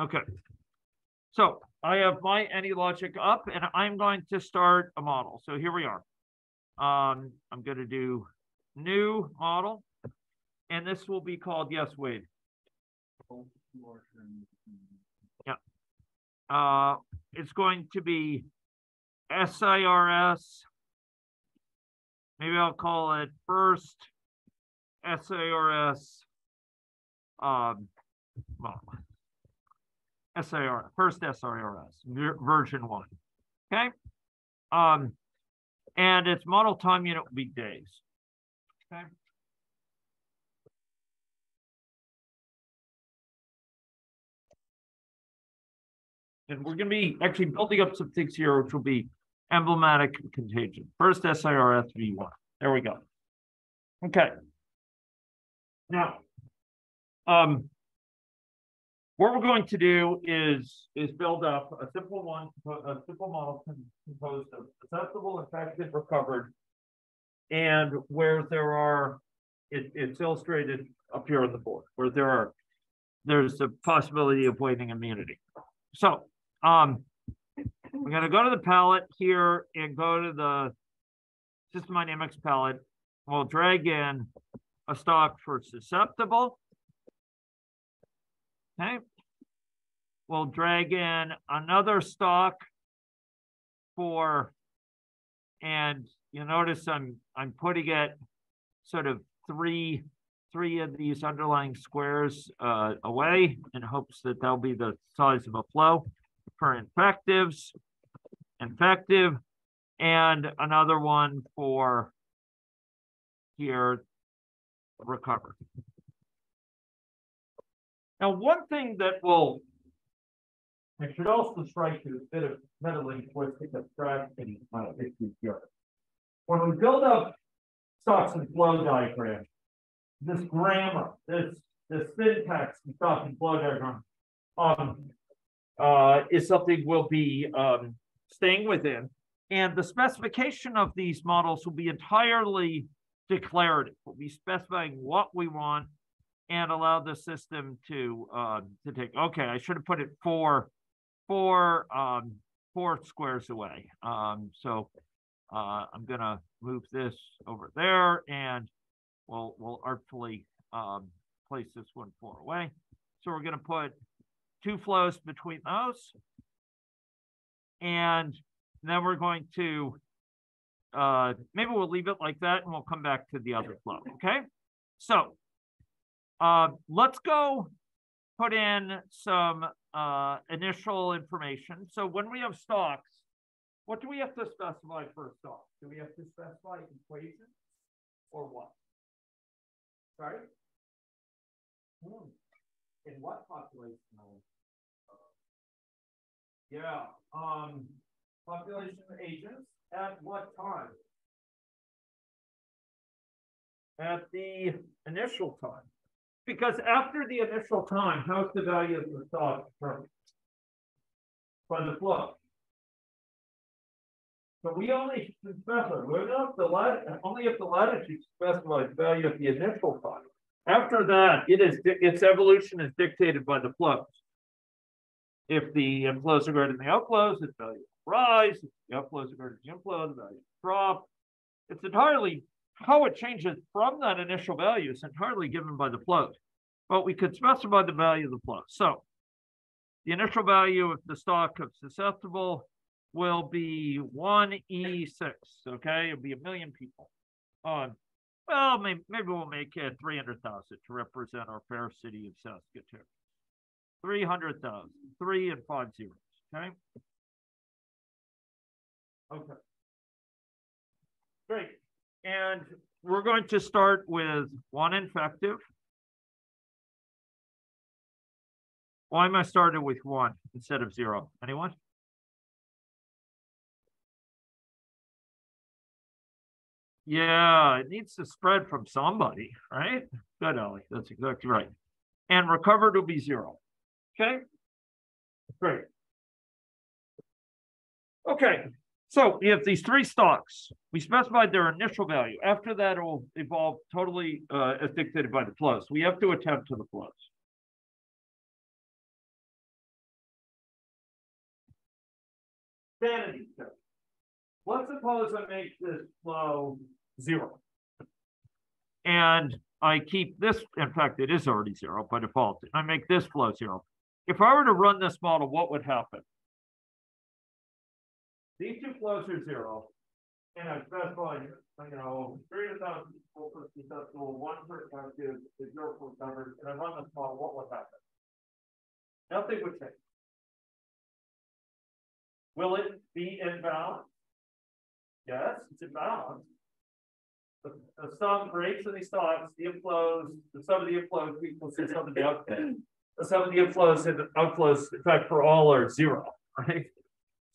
Okay. So I have my AnyLogic up and I'm going to start a model. So here we are. Um, I'm going to do new model and this will be called yes, Wade. Yeah. Uh, it's going to be SIRS. Maybe I'll call it first SIRS um, well, first SIRS, version one. Okay. Um, And its model time unit will be days. And we're going to be actually building up some things here, which will be emblematic contagion. First SIRS V1. There we go. Okay. Now, um, what we're going to do is is build up a simple one, a simple model composed of susceptible, infected, recovered, and where there are, it, it's illustrated up here on the board, where there are, there's a possibility of waning immunity. So, um, we're going to go to the palette here and go to the system dynamics palette. We'll drag in a stock for susceptible. Okay. We'll drag in another stock for, and you notice I'm I'm putting it sort of three three of these underlying squares uh, away in hopes that they'll be the size of a flow for infectives, infective, and another one for here, recover. Now, one thing that will, I should also strike you a bit of metalinguistic abstraction uh, issues here. When we build up stocks and flow diagrams, this grammar, this, this syntax in stock and flow diagram, um, uh, is something we'll be um, staying within. And the specification of these models will be entirely declarative. We'll be specifying what we want and allow the system to uh, to take. Okay, I should have put it four, four, um, four squares away. Um, so uh, I'm gonna move this over there, and we'll we'll artfully um, place this one far away. So we're gonna put two flows between those, and then we're going to uh, maybe we'll leave it like that, and we'll come back to the other flow. Okay, so uh, let's go put in some uh, initial information. So when we have stocks, what do we have to specify first off? Do we have to specify equations or what? Sorry? Hmm. In what population? Yeah, um, population agents at what time? At the initial time. Because after the initial time, how's the value of the stock determined? By the flow. We only specify, we not the lat only if the latitude specifies value at the initial time. After that, it is its evolution is dictated by the flows. If the inflows are greater than the outflows, its value will rise. If the outflows are greater than the inflows, the value will drop. It's entirely how it changes from that initial value is entirely given by the float, but we could specify the value of the float. So the initial value of the stock of susceptible will be 1E6, okay? It'll be a million people. Um, well, maybe, maybe we'll make it 300,000 to represent our fair city of Saskatoon. 300,000, three and five zeros, okay? Okay. Great. And we're going to start with one infective. Why am I started with one instead of zero? Anyone? Yeah, it needs to spread from somebody, right? Good, Ellie. That's exactly right. And recovered will be zero. Okay? Great. Okay, so we have these three stocks. We specified their initial value. After that, it will evolve totally uh, as dictated by the flows. We have to attempt to the flows. Sanity. Let's suppose I make this flow zero. And I keep this, in fact, it is already zero by default. I make this flow zero. If I were to run this model, what would happen? These two flows are zero. And I specify, you know, 300,000 people per successful, one per is zero for covered, and I run this model, what would happen? Nothing would change. Will it be in balance? Yes, it's in balance. The, sum for each of these stocks, the inflows, the sum of the inflows equals the sum of the outflows. The sum of the inflows and the outflows, in fact, for all are zero, right?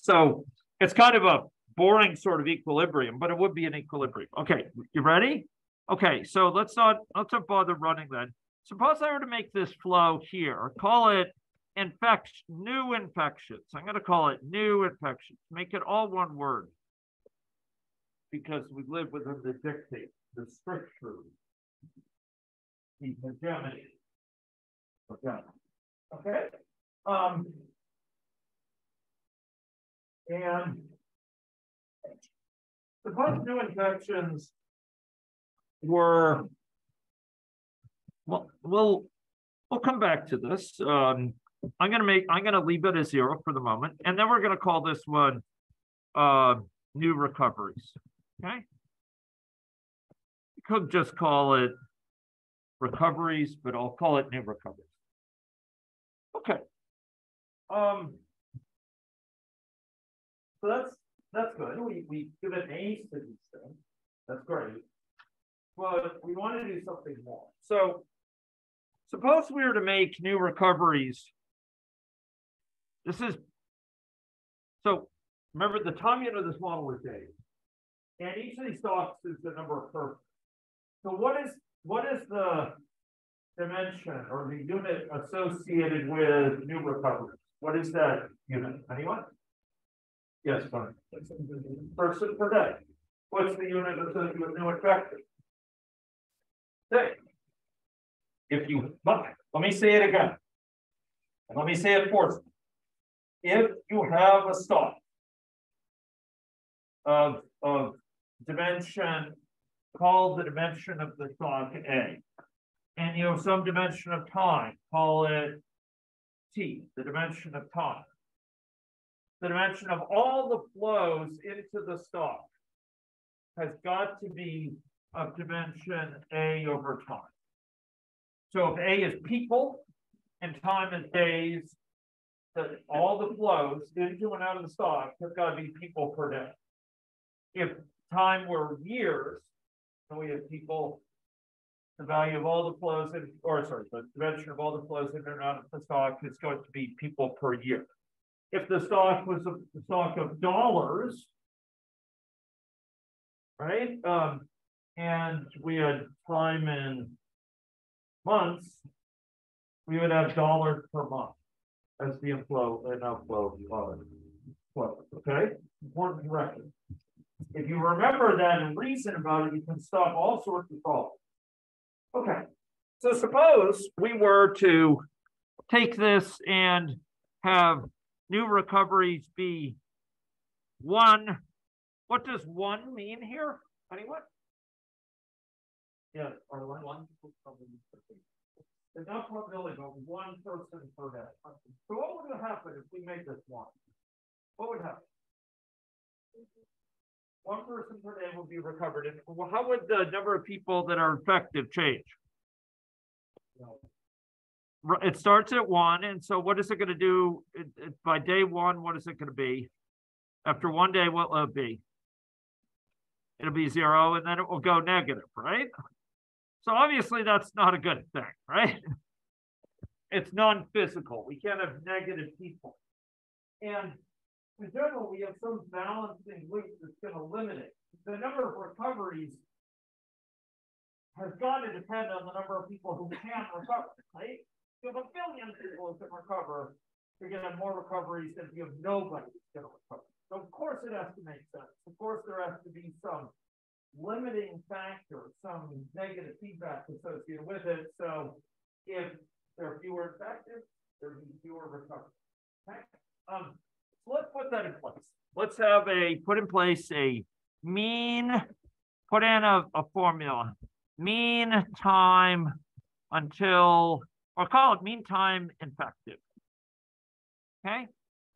So it's kind of a boring sort of equilibrium, but it would be an equilibrium. Okay, you ready? Okay, so let's not let's not bother running then. Suppose I were to make this flow here, call it infection, new infections. I'm going to call it new infections. Make it all one word because we live within the dictate, the stricture, the hegemony. Okay. Okay, um. And. Suppose new infections were well, we'll we'll come back to this. Um, I'm gonna make I'm gonna leave it as zero for the moment, and then we're gonna call this one uh, new recoveries. Okay. You could just call it recoveries, but I'll call it new recoveries. Okay. Um. So that's, that's good, we, we give it names to these things, that's great. But we wanna do something more, So suppose we were to make new recoveries. This is so remember the time unit of this model was days. And each of these stocks is the number of curves. So what is what is the dimension or the unit associated with new recoveries? What is that unit? Anyone? Yes, fine. Person per day. What's the unit associated with new infected? Day. If you, let let me say it again. And let me say it forcefully. If you have a stock of, of dimension, called the dimension of the stock A, and you know, some dimension of time, call it T, the dimension of time. The dimension of all the flows into the stock has got to be of dimension A over time. So if A is people and time is days, that all the flows into and out of the stock have got to be people per day. If time were years, so we have people, the value of all the flows in, or sorry, the dimension of all the flows in and out of the stock is going to be people per year. If the stock was a the stock of dollars, right? Um, and we had time in months, we would have dollars per month as the inflow and outflow of the flow, okay? Important record. If you remember that and reason about it, you can stop all sorts of problems. Okay, so suppose we were to take this and have new recoveries be one. What does one mean here? Anyone? Yeah, or one, one. There's no probability, but one person per day. So what would happen if we made this one? What would happen? One person per day will be recovered. And how would the number of people that are infected change? Ri- It starts at one, and so what is it gonna do? It, it, by day one, what is it gonna be? After one day, what will it be? It'll be zero, and then it will go negative, right? So obviously, that's not a good thing, right? It's non-physical. We can't have negative people. And in general, we have some balancing loop that's gonna limit it. The number of recoveries has got to depend on the number of people who can recover, right? If you have a billion people who can recover, you're gonna have more recoveries than if you have nobody who's gonna recover. So of course it has to make sense. Of course, there has to be some limiting factor, some negative feedback associated with it. So if there are fewer infected, there'll be fewer recoveries. Okay? Um, so let's put that in place. Let's have a, put in place a mean, put in a, a formula. Mean time until, or call it mean time infected. Okay,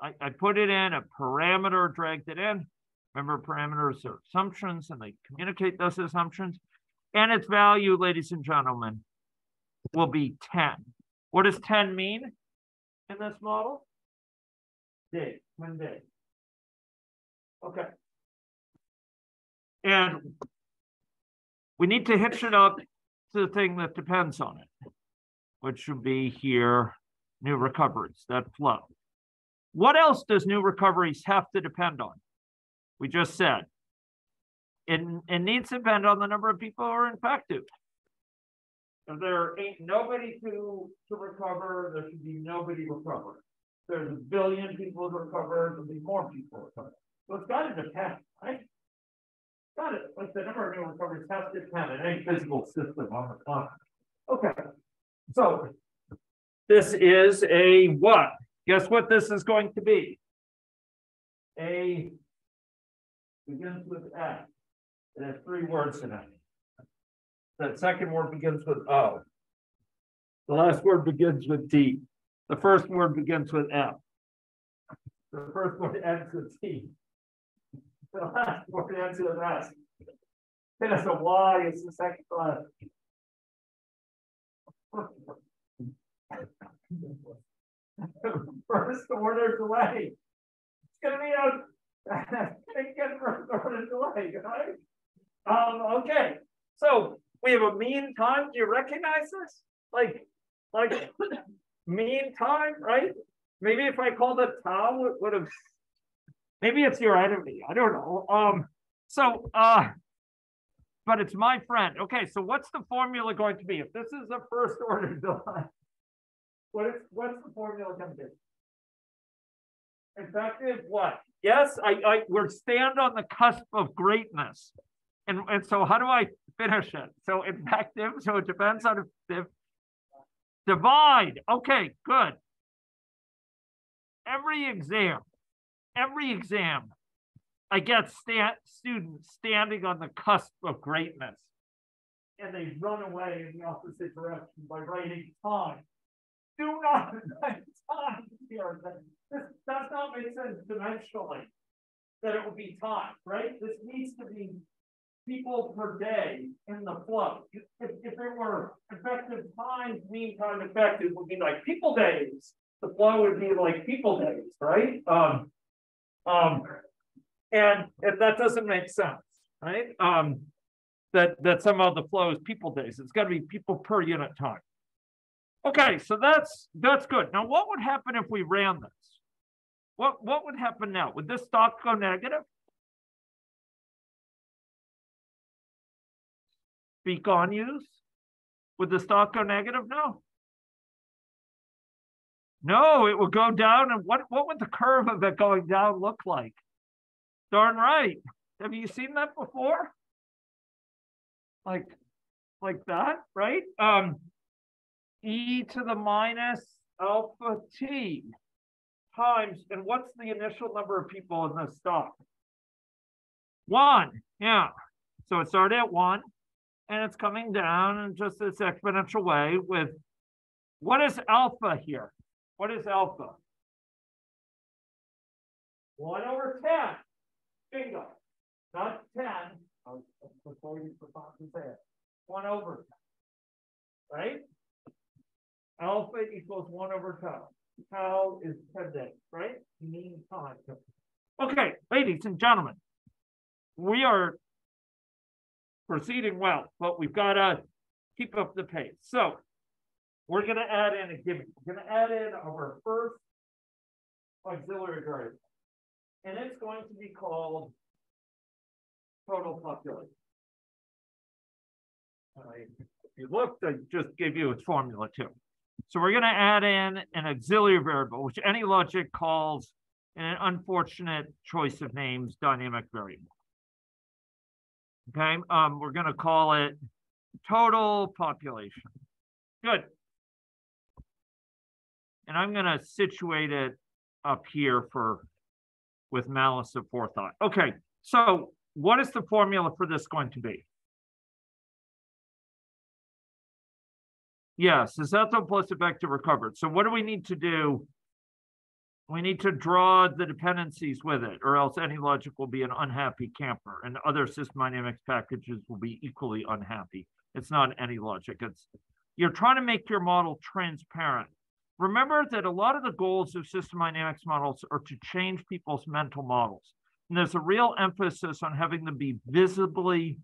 I, I put it in a parameter, dragged it in. Remember parameters are assumptions and they communicate those assumptions. And its value, ladies and gentlemen, will be ten. What does ten mean in this model? Day, one day. Okay. And we need to hitch it up to the thing that depends on it, which would be here, new recoveries, that flow. What else does new recoveries have to depend on? We just said. It, it needs to depend on the number of people who are infected. If there ain't nobody to, to recover, there should be nobody recovered. There's a billion people to recover, there'll be more people recover. So it's gotta depend, right? Got it, like the number of new recoveries has to depend on any physical system on the planet. Okay, so this is a what? Guess what this is going to be? A begins with F. It has three words in it. That second word begins with O. The last word begins with D. The first word begins with F. The first word ends with T. The last word ends with S. Then it's a Y, it's the second class. First order delay. It's gonna be a, it first order delay, right? Um, okay, so we have a mean time. Do you recognize this? Like, like mean time, right? Maybe if I called it tau, it would have. Maybe it's your enemy. I don't know. Um. So, uh, but it's my friend. Okay. So, what's the formula going to be? If this is a first order delay, what is what's the formula going to be? Infective what? Yes, I, I we're stand on the cusp of greatness. And, and so how do I finish it? So infective, so it depends on if, divide. Okay, good. Every exam, every exam, I get sta students standing on the cusp of greatness. And they run away in the opposite direction by writing time. Do not write time here. This does not make sense dimensionally that it would be time, right? This needs to be people per day in the flow. If, if it were infective times, mean time infective would be like people days. The flow would be like people days, right? Um, um, and if that doesn't make sense, right? Um, that that somehow the flow is people days. It's got to be people per unit time. Okay, so that's that's good. Now, what would happen if we ran this? What what would happen now? Would this stock go negative? Speak on use? Would the stock go negative? No. No, it would go down. And what, what would the curve of it going down look like? Darn right. Have you seen that before? Like, like that, right? Um, e to the minus alpha t times, and what's the initial number of people in the stock? One, yeah. So it started at one, and it's coming down in just this exponential way with, what is alpha here? What is alpha? One over 10, bingo, not 10, before you forgot to say it, one over 10, right? Alpha equals one over 10. Tau is 10 days, right? Mean time. Okay, ladies and gentlemen, we are proceeding well, but we've got to keep up the pace. So we're going to add in a given. We're going to add in our first auxiliary variable, and it's going to be called total population. if you looked, I just gave you its formula too. So we're going to add in an auxiliary variable, which AnyLogic calls an unfortunate choice of names dynamic variable. Okay, um, we're going to call it total population. Good. And I'm going to situate it up here for with malice of forethought. Okay, so what is the formula for this going to be? Yes, Azetto plus infective recovered. So what do we need to do? We need to draw the dependencies with it, or else AnyLogic will be an unhappy camper, and other system dynamics packages will be equally unhappy. It's not AnyLogic. It's you're trying to make your model transparent. Remember that a lot of the goals of system dynamics models are to change people's mental models. And there's a real emphasis on having them be visibly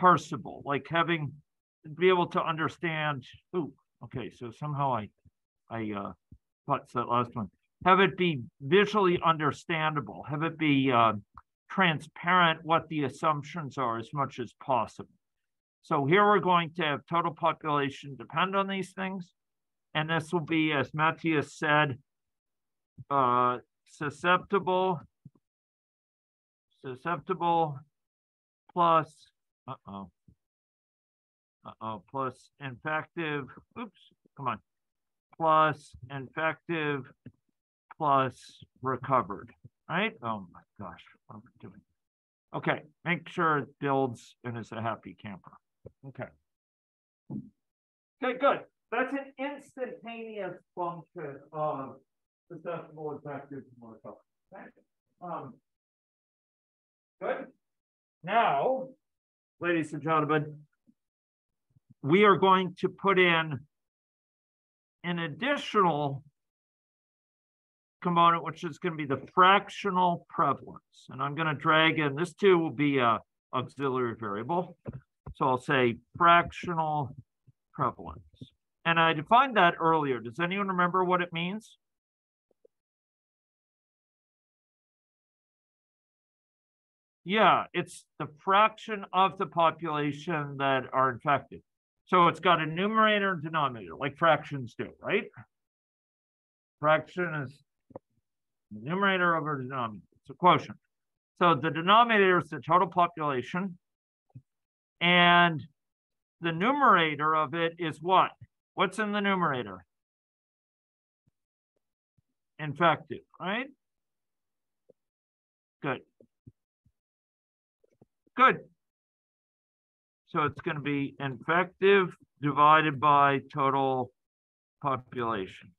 parsable, like having to be able to understand. Ooh, okay, so somehow I I uh thought that last one. Have it be visually understandable, have it be uh, transparent what the assumptions are as much as possible. So here we're going to have total population depend on these things. And this will be, as Matthias said, uh, susceptible, susceptible plus, uh-oh, uh-oh, plus infective, oops, come on, plus infective plus recovered, right? Oh my gosh, what am I doing? Okay, make sure it builds and is a happy camper. Okay. Okay, good. That's an instantaneous function of susceptible infective and recovered. Okay. Um, good. Now, ladies and gentlemen, we are going to put in an additional component, which is going to be the fractional prevalence. And I'm going to drag in, this too will be a auxiliary variable. So I'll say fractional prevalence. And I defined that earlier. Does anyone remember what it means? Yeah, it's the fraction of the population that are infected. So it's got a numerator and denominator, like fractions do, right? Fraction is numerator over denominator. It's a quotient. So the denominator is the total population. And the numerator of it is what? What's in the numerator? Infected, right? Good. Good. So it's going to be infective divided by total population.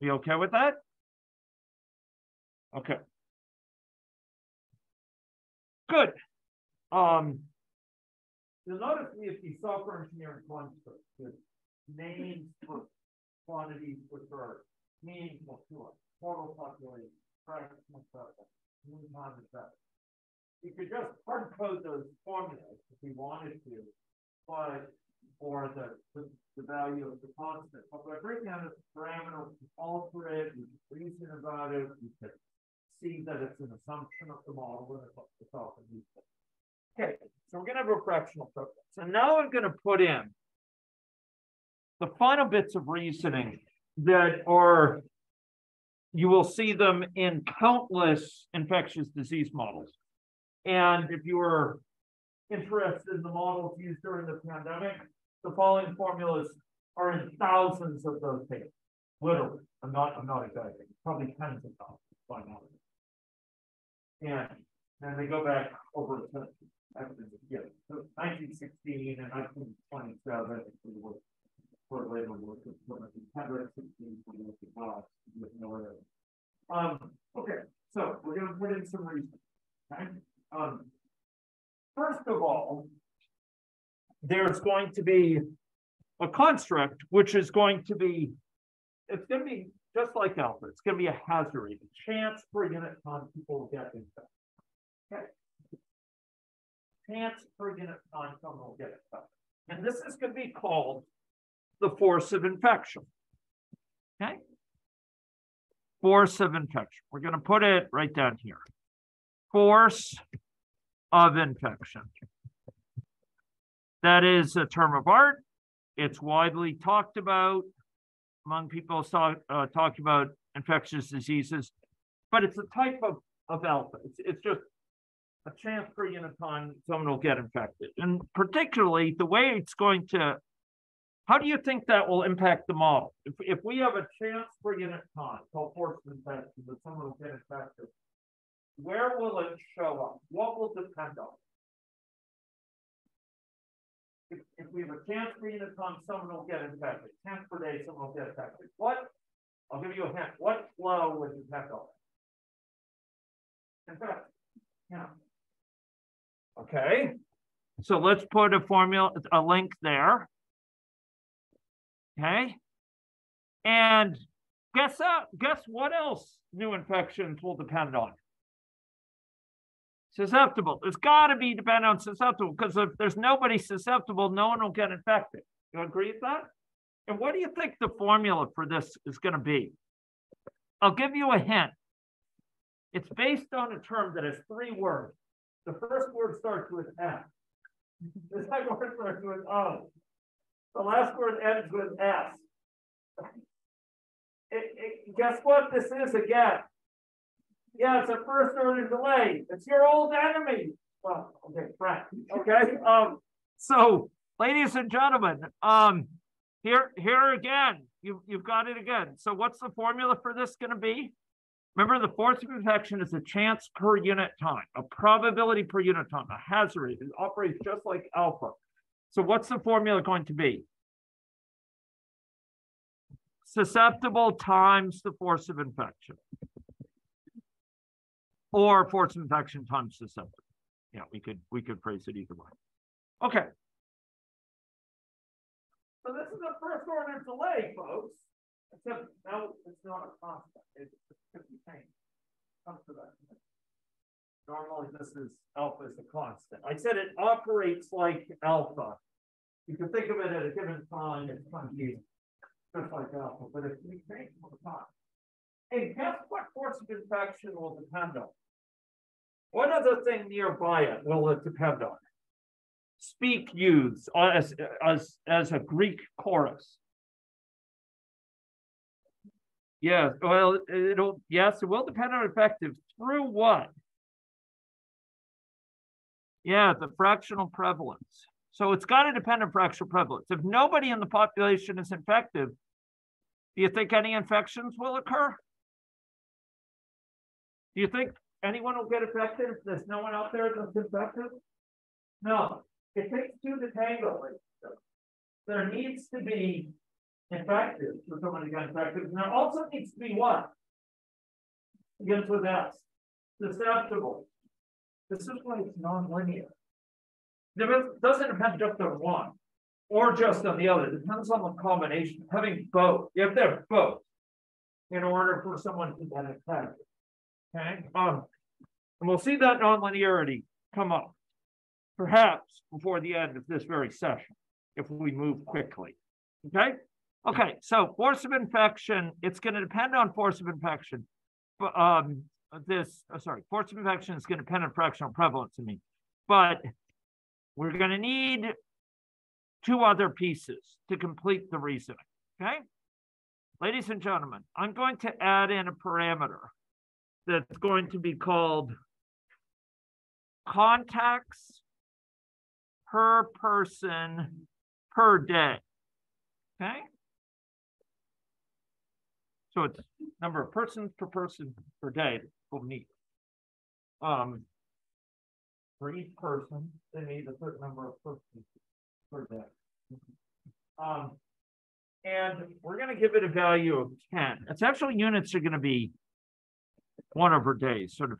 You okay with that? Okay. Good. Um, you'll notice we have these software engineering constructs with names for quantities which are meaningful to us, total population, fractional total, mean time effect. You could just hard code those formulas if we wanted to, but or the, the, the value of the constant. But by breaking down this parameter, we alter it, we reason about it, we can see that it's an assumption of the model when it's often useful. Okay, so we're gonna have a fractional program. So now I'm gonna put in the final bits of reasoning that are, you will see them in countless infectious disease models. And if you are interested in the models used during the pandemic, the following formulas are in thousands of those tables. Literally, I'm not, I'm not exaggerating, probably tens of thousands by now. And then they go back over to yeah, so 1916 and 1927 were for labor work with 116 for the with no error. Um, okay, so we're gonna put in some reasons. Okay. Um, first of all, there's going to be a construct which is going to be, it's going to be just like alpha. It's going to be a hazard rate, a chance per unit time people will get infected. Okay. Chance per unit time someone will get infected. And this is going to be called the force of infection. Okay. Force of infection. We're going to put it right down here. Force of infection. That is a term of art. It's widely talked about among people talk, uh, talking about infectious diseases, but it's a type of, of alpha. It's, it's just a chance per unit time someone will get infected. And particularly the way it's going to, how do you think that will impact the model? If, if we have a chance per unit time called forced infection that someone will get infected, where will it show up? What will depend on if, if we have a chance per unit time, someone will get infected. Chance per day, someone will get infected. What? I'll give you a hint. What flow would on it? Infected. Yeah. Okay. So let's put a formula, a link there. Okay. And guess uh, guess what else new infections will depend on? Susceptible. There's got to be dependent on susceptible because if there's nobody susceptible, no one will get infected. You agree with that? And what do you think the formula for this is going to be? I'll give you a hint. It's based on a term that has three words. The first word starts with F. The second word starts with O. The last word ends with S. It, it, guess what this is again? Yeah, it's a first order delay. It's your old enemy. Well, okay, Frank. Okay. Um, so ladies and gentlemen, um, here, here again, you've you've got it again. So what's the formula for this going to be? Remember, the force of infection is a chance per unit time, a probability per unit time, a hazard rate. It operates just like alpha. So what's the formula going to be? Susceptible times the force of infection. Or force infection times susceptible. Yeah, we could we could phrase it either way. Okay. So this is a first order delay, folks. Except now it's not a constant. It's could be changed. Come to that. Normally this is alpha is a constant. I said it operates like alpha. You can think of it at a given time, it's confusing. Just like alpha, but it can change all the time. And guess what force of infection will depend on? What other thing nearby it will it depend on? Speak youths uh, as, as, as a Greek chorus. Yes, well, it'll, yes, it will depend on infective through what? Yeah, the fractional prevalence. So it's got to depend on fractional prevalence. If nobody in the population is infected, do you think any infections will occur? Do you think anyone will get affected if there's no one out there that's infected? No, it takes two to tango. There needs to be infected for someone to get infected. And there also needs to be what? Begins with S. Susceptible. This is why it's nonlinear. It doesn't depend just on one or just on the other. It depends on the combination. Having both. You have to have both in order for someone to get infected. Okay. Um, and we'll see that nonlinearity come up perhaps before the end of this very session if we move quickly. Okay. Okay, so force of infection, it's going to depend on force of infection. But um, this, oh, sorry, force of infection is going to depend on fractional prevalence in me. But we're going to need two other pieces to complete the reasoning. Okay. Ladies and gentlemen, I'm going to add in a parameter that's going to be called contacts per person per day. Okay. So it's number of persons per person per day will. Um, for each person, they need a certain number of persons per day. Um, and we're going to give it a value of 10. Its actual units are going to be one of her days, sort of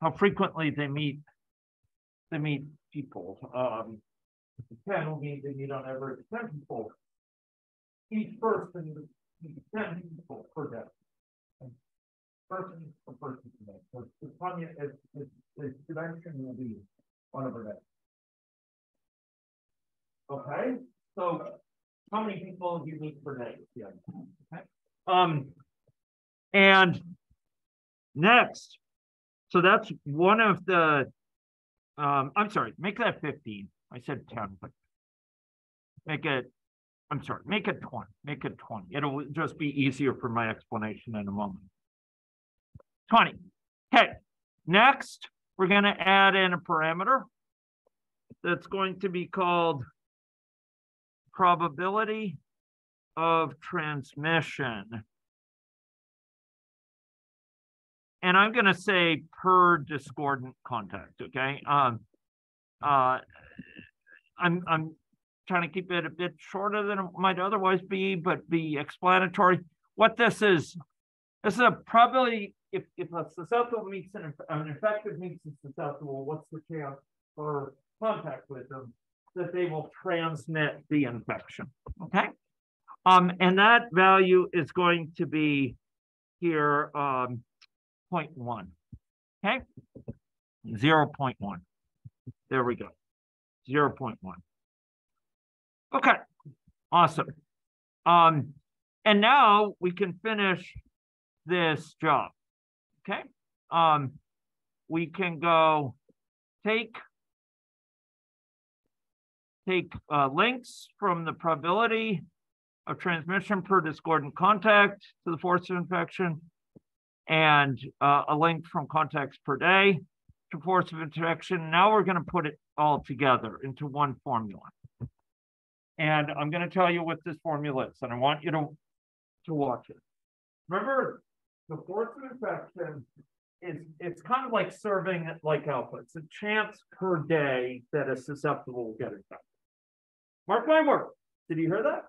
how frequently they meet they meet people. Um, 10 will mean they meet on average 10 people. Each person meets ten people per day. Person per person per day. So the Tanya is, is, is dimension will be one of her days. Okay, so how many people do you meet per day? Yeah. Okay. Um, and next, so that's one of the, um, I'm sorry, make that 15. I said 10, but make it I'm sorry, make it 20, make it 20. It'll just be easier for my explanation in a moment. 20. Okay, next, we're going to add in a parameter that's going to be called probability of transmission. And I'm going to say per discordant contact, okay? Um, uh, I'm, I'm trying to keep it a bit shorter than it might otherwise be, but be explanatory. What this is, this is a probability if, if a susceptible meets an, an infected meets a susceptible, what's the chance for contact with them that they will transmit the infection, okay? Um, and that value is going to be here um, 0.1, okay? Zero point one. There we go. Zero point one. Okay, awesome. Um, and now we can finish this job. Okay, um, we can go take take uh, links from the probability of transmission per discordant contact to the force of infection and uh, a link from contacts per day to force of infection. Now we're going to put it all together into one formula. And I'm going to tell you what this formula is, and I want you to, to watch it. Remember, the force of infection is it's kind of like serving like alpha. It's a chance per day that a susceptible will get infected. Mark my word. Did you hear that?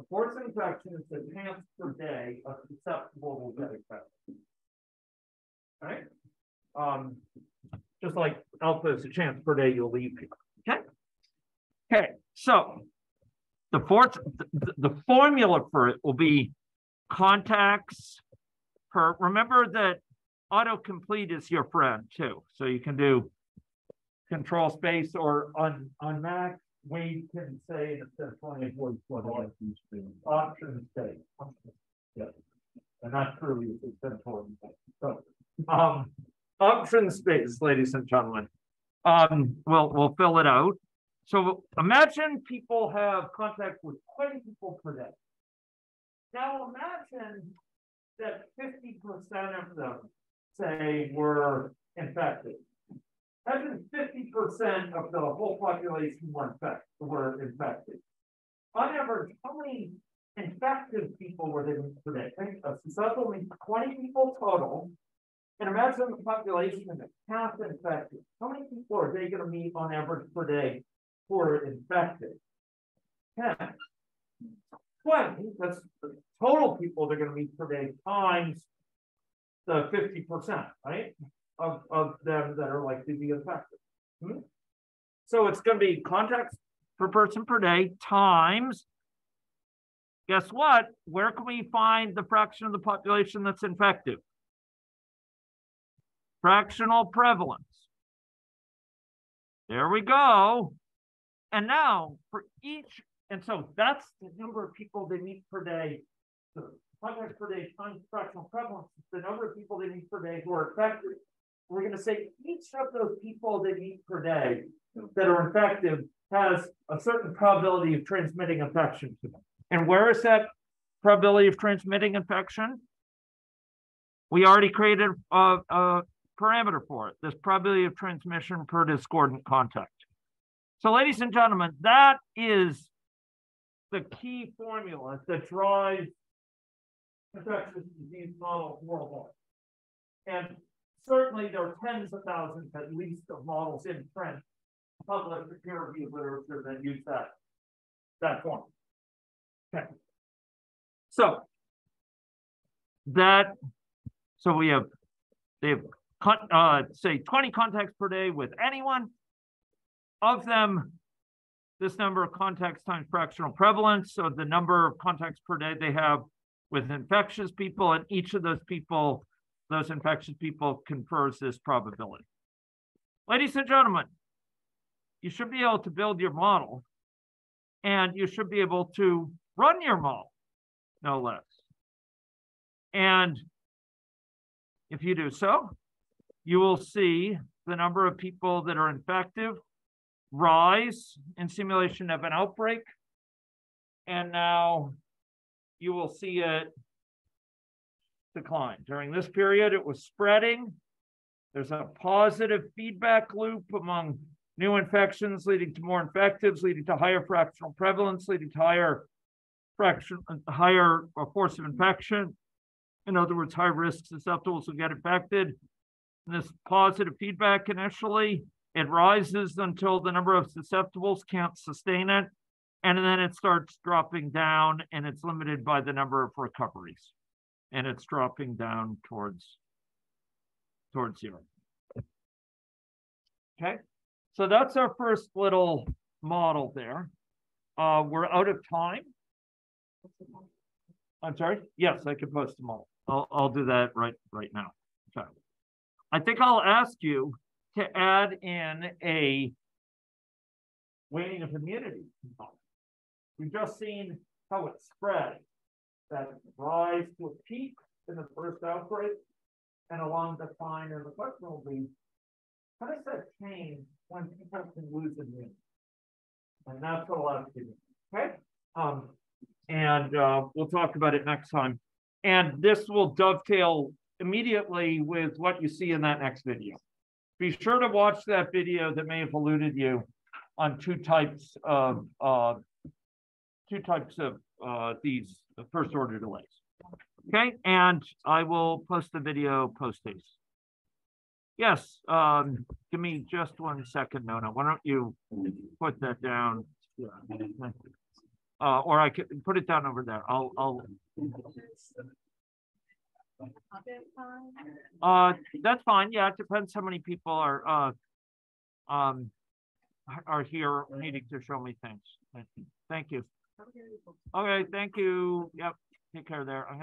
The force of infection is the chance per day a susceptible will get infected. Right? Um, just like alpha is a chance per day you'll leave here. Okay. Okay. So the fourth, the, the formula for it will be contacts per. Remember that autocomplete is your friend too. So you can do control space or on on Mac Wade can say of twenty voice what option state. Yeah. And that's it's important. So um option space, ladies and gentlemen. Um we'll we'll fill it out. So imagine people have contact with 20 people per day. Now imagine that 50% of them say were infected. Imagine 50% of the whole population were infected, were infected. On average, how many infected people were there per day? Think of susceptible means 20 people total. And imagine the population is half infected. How many people are they going to meet on average per day who are infected? 10. 20, that's the total people they're going to meet per day times the 50%, right? Of, of them that are likely to be infected. Hmm? So it's going to be contacts per person per day times, guess what? Where can we find the fraction of the population that's infected? Fractional prevalence. There we go. And now for each, and so that's the number of people they meet per day. The contacts per day times fractional prevalence, is the number of people they meet per day who are infected. We're going to say each of those people that eat per day that are infected has a certain probability of transmitting infection to them. And where is that probability of transmitting infection? We already created a, a parameter for it, this probability of transmission per discordant contact. So ladies and gentlemen, that is the key formula that drives infectious disease models worldwide. And certainly there are tens of thousands at least of models in print, public peer reviewed literature that use that, that form. Okay. So that, so we have, they have, uh, say 20 contacts per day with anyone. Of them, this number of contacts times fractional prevalence, so the number of contacts per day they have with infectious people, and each of those people, those infectious people confers this probability. Ladies and gentlemen, you should be able to build your model and you should be able to run your model, no less. And if you do so, you will see the number of people that are infective rise in simulation of an outbreak. And now you will see it decline. During this period, it was spreading. There's a positive feedback loop among new infections leading to more infectives, leading to higher fractional prevalence, leading to higher fraction, higher uh, force of infection. In other words, high risk susceptibles will get infected. And this positive feedback initially, it rises until the number of susceptibles can't sustain it. And then it starts dropping down and it's limited by the number of recoveries. And it's dropping down towards, towards zero. Okay, so that's our first little model there. Uh, we're out of time. I'm sorry. Yes, I can post a model. I'll, I'll do that right right now. Okay. I think I'll ask you to add in a waning of immunity. We've just seen how it spread. That rise to a peak in the first outbreak and along the decline in the question will be, how does that change when people can lose immunity? And that's what a lot of people, okay? Um, and, uh, we'll talk about it next time. And this will dovetail immediately with what you see in that next video. Be sure to watch that video that may have eluded you on two types of, uh, two types of, uh, these first order delays. Okay, and I will post the video post haste. Yes, um, give me just one second, Nona. Why don't you put that down? Uh, or I could put it down over there. I'll, I'll, uh, that's fine. Yeah, it depends how many people are, uh, um, are here needing to show me things. Thank you. Okay, thank you. Yep, take care there. I'm gonna.